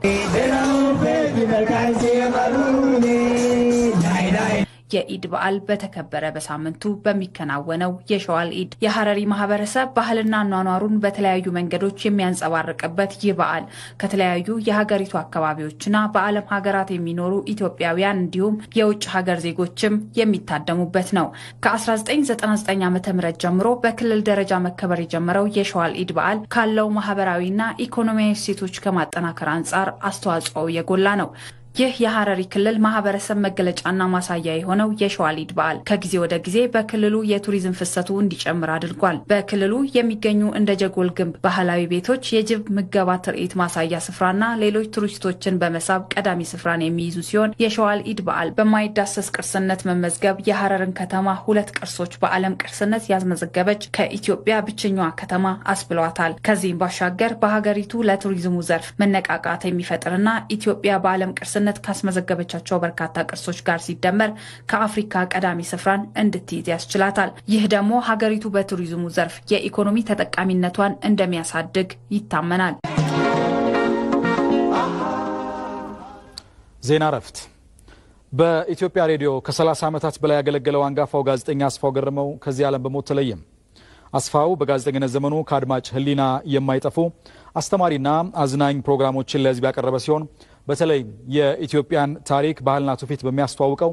የኢድ በዓል በተከበረ በሳምንቱ በሚከናወነው የሸዋል ኢድ የሀረሪ ማህበረሰብ ባህልና አኗኗሩን በተለያዩ መንገዶች የሚያንጸባርቅበት ይህ በዓል ከተለያዩ የሀገሪቱ አካባቢዎችና በዓለም ሀገራት የሚኖሩ ኢትዮጵያውያን እንዲሁም የውጭ ሀገር ዜጎችም የሚታደሙበት ነው። ከ1999 ዓ ም ጀምሮ በክልል ደረጃ መከበር የጀመረው የሸዋል ኢድ በዓል ካለው ማህበራዊና ኢኮኖሚያዊ እሴቶች ከማጠናከር አንጻር አስተዋጽኦው የጎላ ነው። ይህ የሀረሪ ክልል ማህበረሰብ መገለጫና ማሳያ የሆነው የሸዋሊድ በዓል ከጊዜ ወደ ጊዜ በክልሉ የቱሪዝም ፍሰቱ እንዲጨምር አድርጓል። በክልሉ የሚገኙ እንደ ጀጎል ግንብ ባህላዊ ቤቶች የጅብ ምገባ ትርኢት ማሳያ ስፍራና ሌሎች ቱሪስቶችን በመሳብ ቀዳሚ ስፍራን የሚይዙ ሲሆን የሸዋል በዓል በማይዳሰስ ቅርስነት መመዝገብ የሀረርን ከተማ ሁለት ቅርሶች በዓለም ቅርስነት ያስመዘገበች ከኢትዮጵያ ብቸኛዋ ከተማ አስብሏታል። ከዚህም ባሻገር በሀገሪቱ ለቱሪዝሙ ዘርፍ መነቃቃት የሚፈጥርና ኢትዮጵያ በዓለም ቅርስነት ነት ካስመዘገበቻቸው በርካታ ቅርሶች ጋር ሲደመር ከአፍሪካ ቀዳሚ ስፍራን እንድትይዝ ያስችላታል። ይህ ደግሞ ሀገሪቱ በቱሪዝሙ ዘርፍ የኢኮኖሚ ተጠቃሚነቷን እንደሚያሳድግ ይታመናል። ዜና እረፍት። በኢትዮጵያ ሬዲዮ ከ30 ዓመታት በላይ ያገለገለው አንጋፋው ጋዜጠኛ አስፋው ገረመው ከዚህ ዓለም በሞት ተለየም። አስፋው በጋዜጠኝነት ዘመኑ ከአድማጭ ሕሊና የማይጠፉ አስተማሪና አዝናኝ ፕሮግራሞችን ለሕዝብ ያቀረበ ሲሆን በተለይ የኢትዮጵያን ታሪክ ባህልና ትውፊት በሚያስተዋውቀው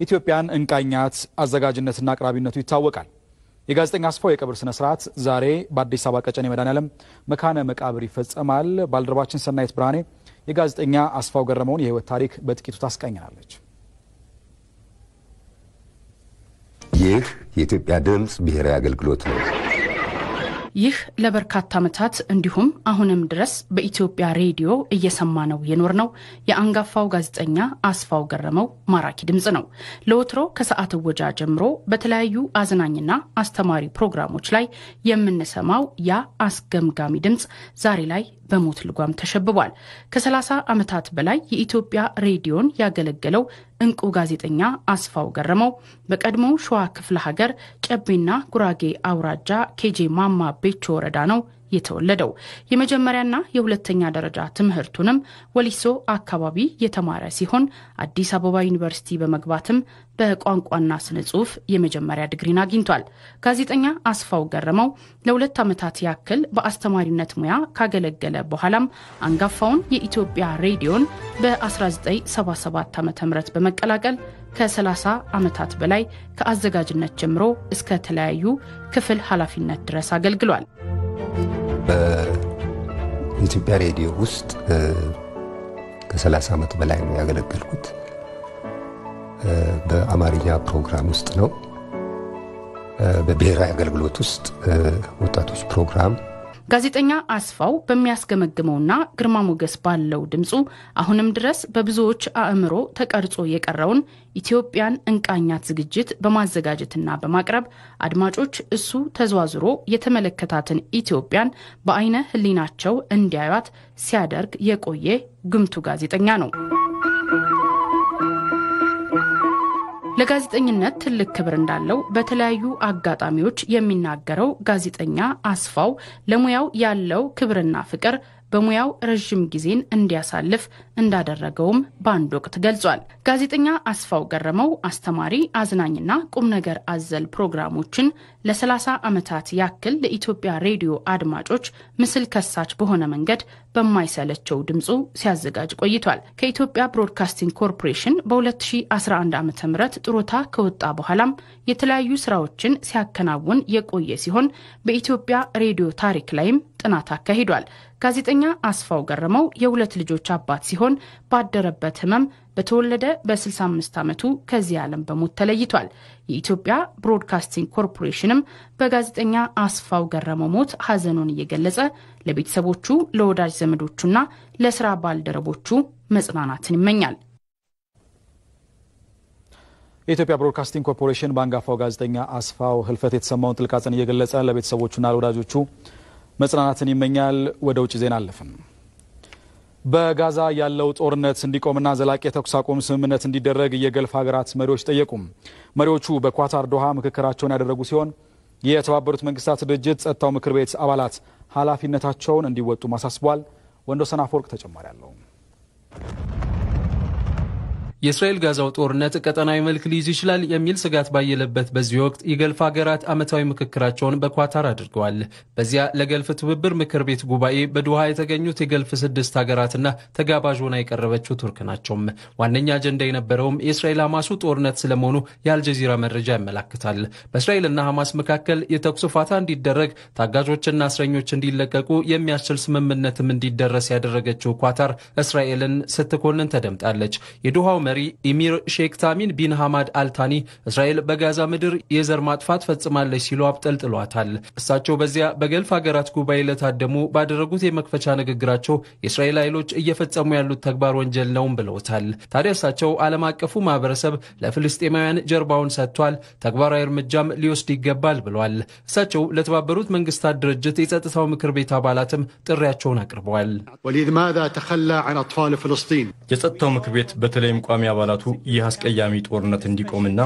ኢትዮጵያን እንቃኛት አዘጋጅነትና አቅራቢነቱ ይታወቃል። የጋዜጠኛ አስፋው የቀብር ስነ ስርዓት ዛሬ በአዲስ አበባ ቀጨኔ መድኃኔዓለም መካነ መቃብር ይፈጸማል። ባልደረባችን ሰናይት ብርሃኔ የጋዜጠኛ አስፋው ገረመውን የህይወት ታሪክ በጥቂቱ ታስቃኘናለች። ይህ የኢትዮጵያ ድምፅ ብሔራዊ አገልግሎት ነው። ይህ ለበርካታ ዓመታት እንዲሁም አሁንም ድረስ በኢትዮጵያ ሬዲዮ እየሰማ ነው የኖር ነው የአንጋፋው ጋዜጠኛ አስፋው ገረመው ማራኪ ድምፅ ነው። ለወትሮ ከሰዓት እወጃ ጀምሮ በተለያዩ አዝናኝና አስተማሪ ፕሮግራሞች ላይ የምንሰማው ያ አስገምጋሚ ድምፅ ዛሬ ላይ በሞት ልጓም ተሸብቧል። ከ30 ዓመታት በላይ የኢትዮጵያ ሬዲዮን ያገለገለው እንቁ ጋዜጠኛ አስፋው ገረመው በቀድሞ ሸዋ ክፍለ ሀገር ጨቤና ጉራጌ አውራጃ ኬጄ ማማ ቤቾ ወረዳ ነው የተወለደው። የመጀመሪያና የሁለተኛ ደረጃ ትምህርቱንም ወሊሶ አካባቢ የተማረ ሲሆን አዲስ አበባ ዩኒቨርሲቲ በመግባትም በቋንቋና ስነ ጽሁፍ የመጀመሪያ ዲግሪን አግኝቷል። ጋዜጠኛ አስፋው ገረመው ለሁለት ዓመታት ያክል በአስተማሪነት ሙያ ካገለገለ በኋላም አንጋፋውን የኢትዮጵያ ሬዲዮን በ1977 ዓ ም በመቀላቀል ከ30 ዓመታት በላይ ከአዘጋጅነት ጀምሮ እስከ ተለያዩ ክፍል ኃላፊነት ድረስ አገልግሏል። በኢትዮጵያ ሬዲዮ ውስጥ ከ30 ዓመት በላይ ነው ያገለገልኩት። በአማርኛ ፕሮግራም ውስጥ ነው። በብሔራዊ አገልግሎት ውስጥ ወጣቶች ፕሮግራም ጋዜጠኛ አስፋው በሚያስገመግመውና ግርማ ሞገስ ባለው ድምፁ አሁንም ድረስ በብዙዎች አእምሮ ተቀርጾ የቀረውን ኢትዮጵያን እንቃኛት ዝግጅት በማዘጋጀትና በማቅረብ አድማጮች እሱ ተዘዋዝሮ የተመለከታትን ኢትዮጵያን በአይነ ሕሊናቸው እንዲያዩት ሲያደርግ የቆየ ግምቱ ጋዜጠኛ ነው። ለጋዜጠኝነት ትልቅ ክብር እንዳለው በተለያዩ አጋጣሚዎች የሚናገረው ጋዜጠኛ አስፋው ለሙያው ያለው ክብርና ፍቅር በሙያው ረዥም ጊዜን እንዲያሳልፍ እንዳደረገውም በአንድ ወቅት ገልጿል። ጋዜጠኛ አስፋው ገረመው አስተማሪ፣ አዝናኝና ቁም ነገር አዘል ፕሮግራሞችን ለ30 ዓመታት ያክል ለኢትዮጵያ ሬዲዮ አድማጮች ምስል ከሳች በሆነ መንገድ በማይሰለቸው ድምፁ ሲያዘጋጅ ቆይቷል። ከኢትዮጵያ ብሮድካስቲንግ ኮርፖሬሽን በ2011 ዓ ም ጡረታ ከወጣ በኋላም የተለያዩ ስራዎችን ሲያከናውን የቆየ ሲሆን በኢትዮጵያ ሬዲዮ ታሪክ ላይም ጥናት አካሂዷል። ጋዜጠኛ አስፋው ገረመው የሁለት ልጆች አባት ሲሆን ባደረበት ህመም በተወለደ በ65 ዓመቱ ከዚህ ዓለም በሞት ተለይቷል። የኢትዮጵያ ብሮድካስቲንግ ኮርፖሬሽንም በጋዜጠኛ አስፋው ገረመው ሞት ሐዘኑን እየገለጸ ለቤተሰቦቹ፣ ለወዳጅ ዘመዶቹና ለስራ ባልደረቦቹ መጽናናትን ይመኛል። የኢትዮጵያ ብሮድካስቲንግ ኮርፖሬሽን በአንጋፋው ጋዜጠኛ አስፋው ህልፈት የተሰማውን ጥልቅ ሐዘን እየገለጸ ለቤተሰቦቹና ለወዳጆቹ መጽናናትን ይመኛል። ወደ ውጭ ዜና አለፍን። በጋዛ ያለው ጦርነት እንዲቆምና ዘላቂ የተኩስ አቁም ስምምነት እንዲደረግ የገልፍ ሀገራት መሪዎች ጠየቁም። መሪዎቹ በኳታር ዶሃ ምክክራቸውን ያደረጉ ሲሆን የተባበሩት መንግስታት ድርጅት ጸጥታው ምክር ቤት አባላት ኃላፊነታቸውን እንዲወጡ ማሳስቧል። ወንዶሰን አፈወርቅ ተጨማሪ አለው። የእስራኤል ጋዛው ጦርነት ቀጠናዊ መልክ ሊይዝ ይችላል የሚል ስጋት ባየለበት በዚህ ወቅት የገልፍ ሀገራት ዓመታዊ ምክክራቸውን በኳታር አድርገዋል። በዚያ ለገልፍ ትብብር ምክር ቤት ጉባኤ በዶሃ የተገኙት የገልፍ ስድስት ሀገራትና ተጋባዥ ሆና የቀረበችው ቱርክ ናቸውም። ዋነኛ አጀንዳ የነበረውም የእስራኤል ሐማስ ጦርነት ስለመሆኑ የአልጀዚራ መረጃ ያመላክታል። በእስራኤልና ሐማስ መካከል የተኩስ ፋታ እንዲደረግ፣ ታጋዦችና እስረኞች እንዲለቀቁ የሚያስችል ስምምነትም እንዲደረስ ያደረገችው ኳታር እስራኤልን ስትኮንን ተደምጣለች። የዶሃው መሪ ኢሚር ሼክ ታሚም ቢን ሐማድ አልታኒ እስራኤል በጋዛ ምድር የዘር ማጥፋት ፈጽማለች ሲሉ አብጠልጥሏታል። እሳቸው በዚያ በገልፍ ሀገራት ጉባኤ ለታደሙ ባደረጉት የመክፈቻ ንግግራቸው የእስራኤል ኃይሎች እየፈጸሙ ያሉት ተግባር ወንጀል ነውም ብለውታል። ታዲያ እሳቸው ዓለም አቀፉ ማህበረሰብ ለፍልስጤማውያን ጀርባውን ሰጥቷል፣ ተግባራዊ እርምጃም ሊወስድ ይገባል ብለዋል። እሳቸው ለተባበሩት መንግስታት ድርጅት የጸጥታው ምክር ቤት አባላትም ጥሪያቸውን አቅርበዋል። የጸጥታው ምክር ቤት በተለይም ቋሚ አባላቱ ይህ አስቀያሚ ጦርነት እንዲቆምና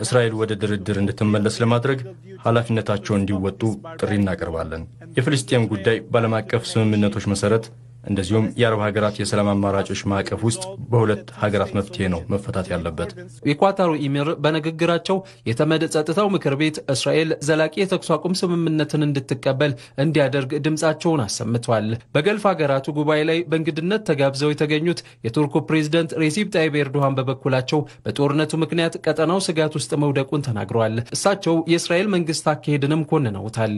እስራኤል ወደ ድርድር እንድትመለስ ለማድረግ ኃላፊነታቸውን እንዲወጡ ጥሪ እናቀርባለን። የፍልስጤም ጉዳይ በዓለም አቀፍ ስምምነቶች መሰረት እንደዚሁም የአረብ ሀገራት የሰላም አማራጮች ማዕቀፍ ውስጥ በሁለት ሀገራት መፍትሄ ነው መፈታት ያለበት። የኳታሩ ኢሚር በንግግራቸው የተመድ ጸጥታው ምክር ቤት እስራኤል ዘላቂ የተኩስ አቁም ስምምነትን እንድትቀበል እንዲያደርግ ድምፃቸውን አሰምተዋል። በገልፍ ሀገራቱ ጉባኤ ላይ በእንግድነት ተጋብዘው የተገኙት የቱርኩ ፕሬዝደንት ሬሲፕ ጣይብ ኤርዶሃን በበኩላቸው በጦርነቱ ምክንያት ቀጠናው ስጋት ውስጥ መውደቁን ተናግረዋል። እሳቸው የእስራኤል መንግስት አካሄድንም ኮንነውታል።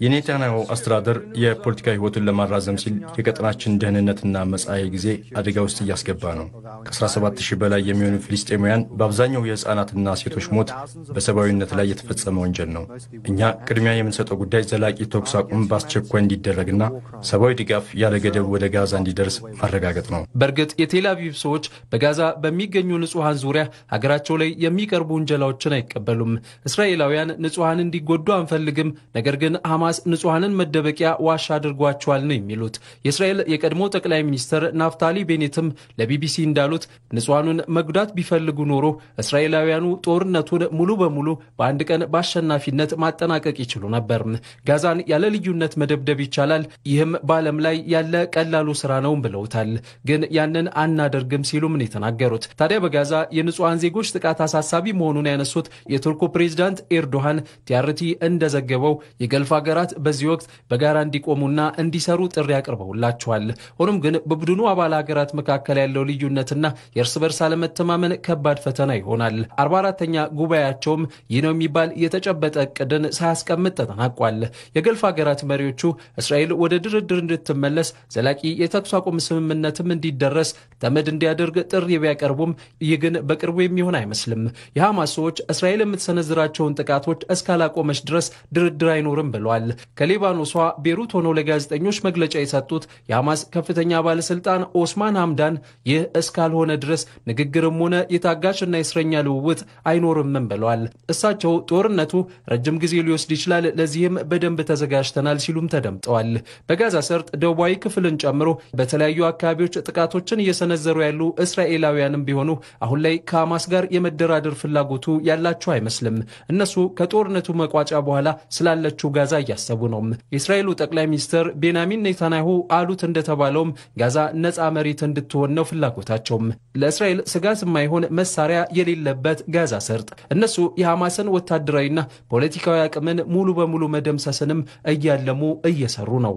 የኔታንያሁ አስተዳደር የፖለቲካ ህይወቱን ለማራዘም ሲል የቀጠናችን ደህንነትና መጻኢ ጊዜ አደጋ ውስጥ እያስገባ ነው። ከ17 ሺህ በላይ የሚሆኑ ፊልስጤማውያን በአብዛኛው የህፃናትና ሴቶች ሞት በሰብአዊነት ላይ የተፈጸመ ወንጀል ነው። እኛ ቅድሚያ የምንሰጠው ጉዳይ ዘላቂ ተኩስ አቁም በአስቸኳይ እንዲደረግና ሰብአዊ ድጋፍ ያለ ገደብ ወደ ጋዛ እንዲደርስ ማረጋገጥ ነው። በእርግጥ የቴል አቪቭ ሰዎች በጋዛ በሚገኙ ንጹሐን ዙሪያ ሀገራቸው ላይ የሚቀርቡ ውንጀላዎችን አይቀበሉም። እስራኤላውያን ንጹሐን እንዲጎዱ አንፈልግም፣ ነገር ግን ሐማስ ንጹሐንን መደበቂያ ዋሻ አድርጓቸዋል ነው የሚሉት። የእስራኤል የቀድሞ ጠቅላይ ሚኒስትር ናፍታሊ ቤኔትም ለቢቢሲ እንዳሉት ንጹሐኑን መጉዳት ቢፈልጉ ኖሮ እስራኤላውያኑ ጦርነቱን ሙሉ በሙሉ በአንድ ቀን በአሸናፊነት ማጠናቀቅ ይችሉ ነበር። ጋዛን ያለ ልዩነት መደብደብ ይቻላል፣ ይህም በዓለም ላይ ያለ ቀላሉ ስራ ነው ብለውታል። ግን ያንን አናደርግም ሲሉም ነው የተናገሩት። ታዲያ በጋዛ የንጹሐን ዜጎች ጥቃት አሳሳቢ መሆኑን ያነሱት የቱርኩ ፕሬዚዳንት ኤርዶሃን ቲአርቲ እንደዘገበው የገልፍ ሀገራት በዚህ ወቅት በጋራ እንዲቆሙና እንዲሰሩ ጥሪ አቅርበውላቸዋል። ሆኖም ግን በቡድኑ አባል ሀገራት መካከል ያለው ልዩነትና የእርስ በርስ አለመተማመን ከባድ ፈተና ይሆናል። አርባ አራተኛ ጉባኤያቸውም ይህ ነው የሚባል የተጨበጠ እቅድን ሳያስቀምጥ ተጠናቋል። የገልፍ ሀገራት መሪዎቹ እስራኤል ወደ ድርድር እንድትመለስ ዘላቂ የተኩስ አቁም ስምምነትም እንዲደረስ ተመድ እንዲያደርግ ጥሪ ቢያቀርቡም ይህ ግን በቅርቡ የሚሆን አይመስልም። የሐማስ ሰዎች እስራኤል የምትሰነዝራቸውን ጥቃቶች እስካላቆመች ድረስ ድርድር አይኖርም ብለዋል። ከሊባኖሷ ቤሩት ሆነው ለጋዜጠኞች መግለጫ የሰጡት የሐማስ ከፍተኛ ባለስልጣን ኦስማን ሐምዳን ይህ እስካልሆነ ድረስ ንግግርም ሆነ የታጋሽና የእስረኛ ልውውጥ አይኖርምም ብለዋል። እሳቸው ጦርነቱ ረጅም ጊዜ ሊወስድ ይችላል፣ ለዚህም በደንብ ተዘጋጅተናል ሲሉም ተደምጠዋል። በጋዛ ሰርጥ ደቡባዊ ክፍልን ጨምሮ በተለያዩ አካባቢዎች ጥቃቶችን እየሰነዘሩ ያሉ እስራኤላውያንም ቢሆኑ አሁን ላይ ከሐማስ ጋር የመደራደር ፍላጎቱ ያላቸው አይመስልም። እነሱ ከጦርነቱ መቋጫ በኋላ ስላለችው ጋዛ እያሰቡ ነው። የእስራኤሉ ጠቅላይ ሚኒስትር ቤንያሚን ኔታንያሁ አሉት እንደተባለውም ጋዛ ነፃ መሬት እንድትሆን ነው ፍላጎታቸውም። ለእስራኤል ስጋት የማይሆን መሳሪያ የሌለበት ጋዛ ሰርጥ እነሱ የሐማስን ወታደራዊና ፖለቲካዊ አቅምን ሙሉ በሙሉ መደምሰስንም እያለሙ እየሰሩ ነው።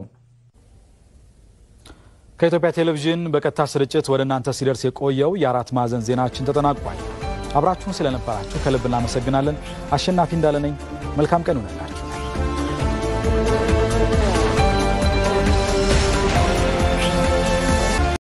ከኢትዮጵያ ቴሌቪዥን በቀጥታ ስርጭት ወደ እናንተ ሲደርስ የቆየው የአራት ማዕዘን ዜናችን ተጠናቋል። አብራችሁን ስለነበራችሁ ከልብ እናመሰግናለን። አሸናፊ እንዳለ ነኝ። መልካም ቀን ይሆነላችሁ።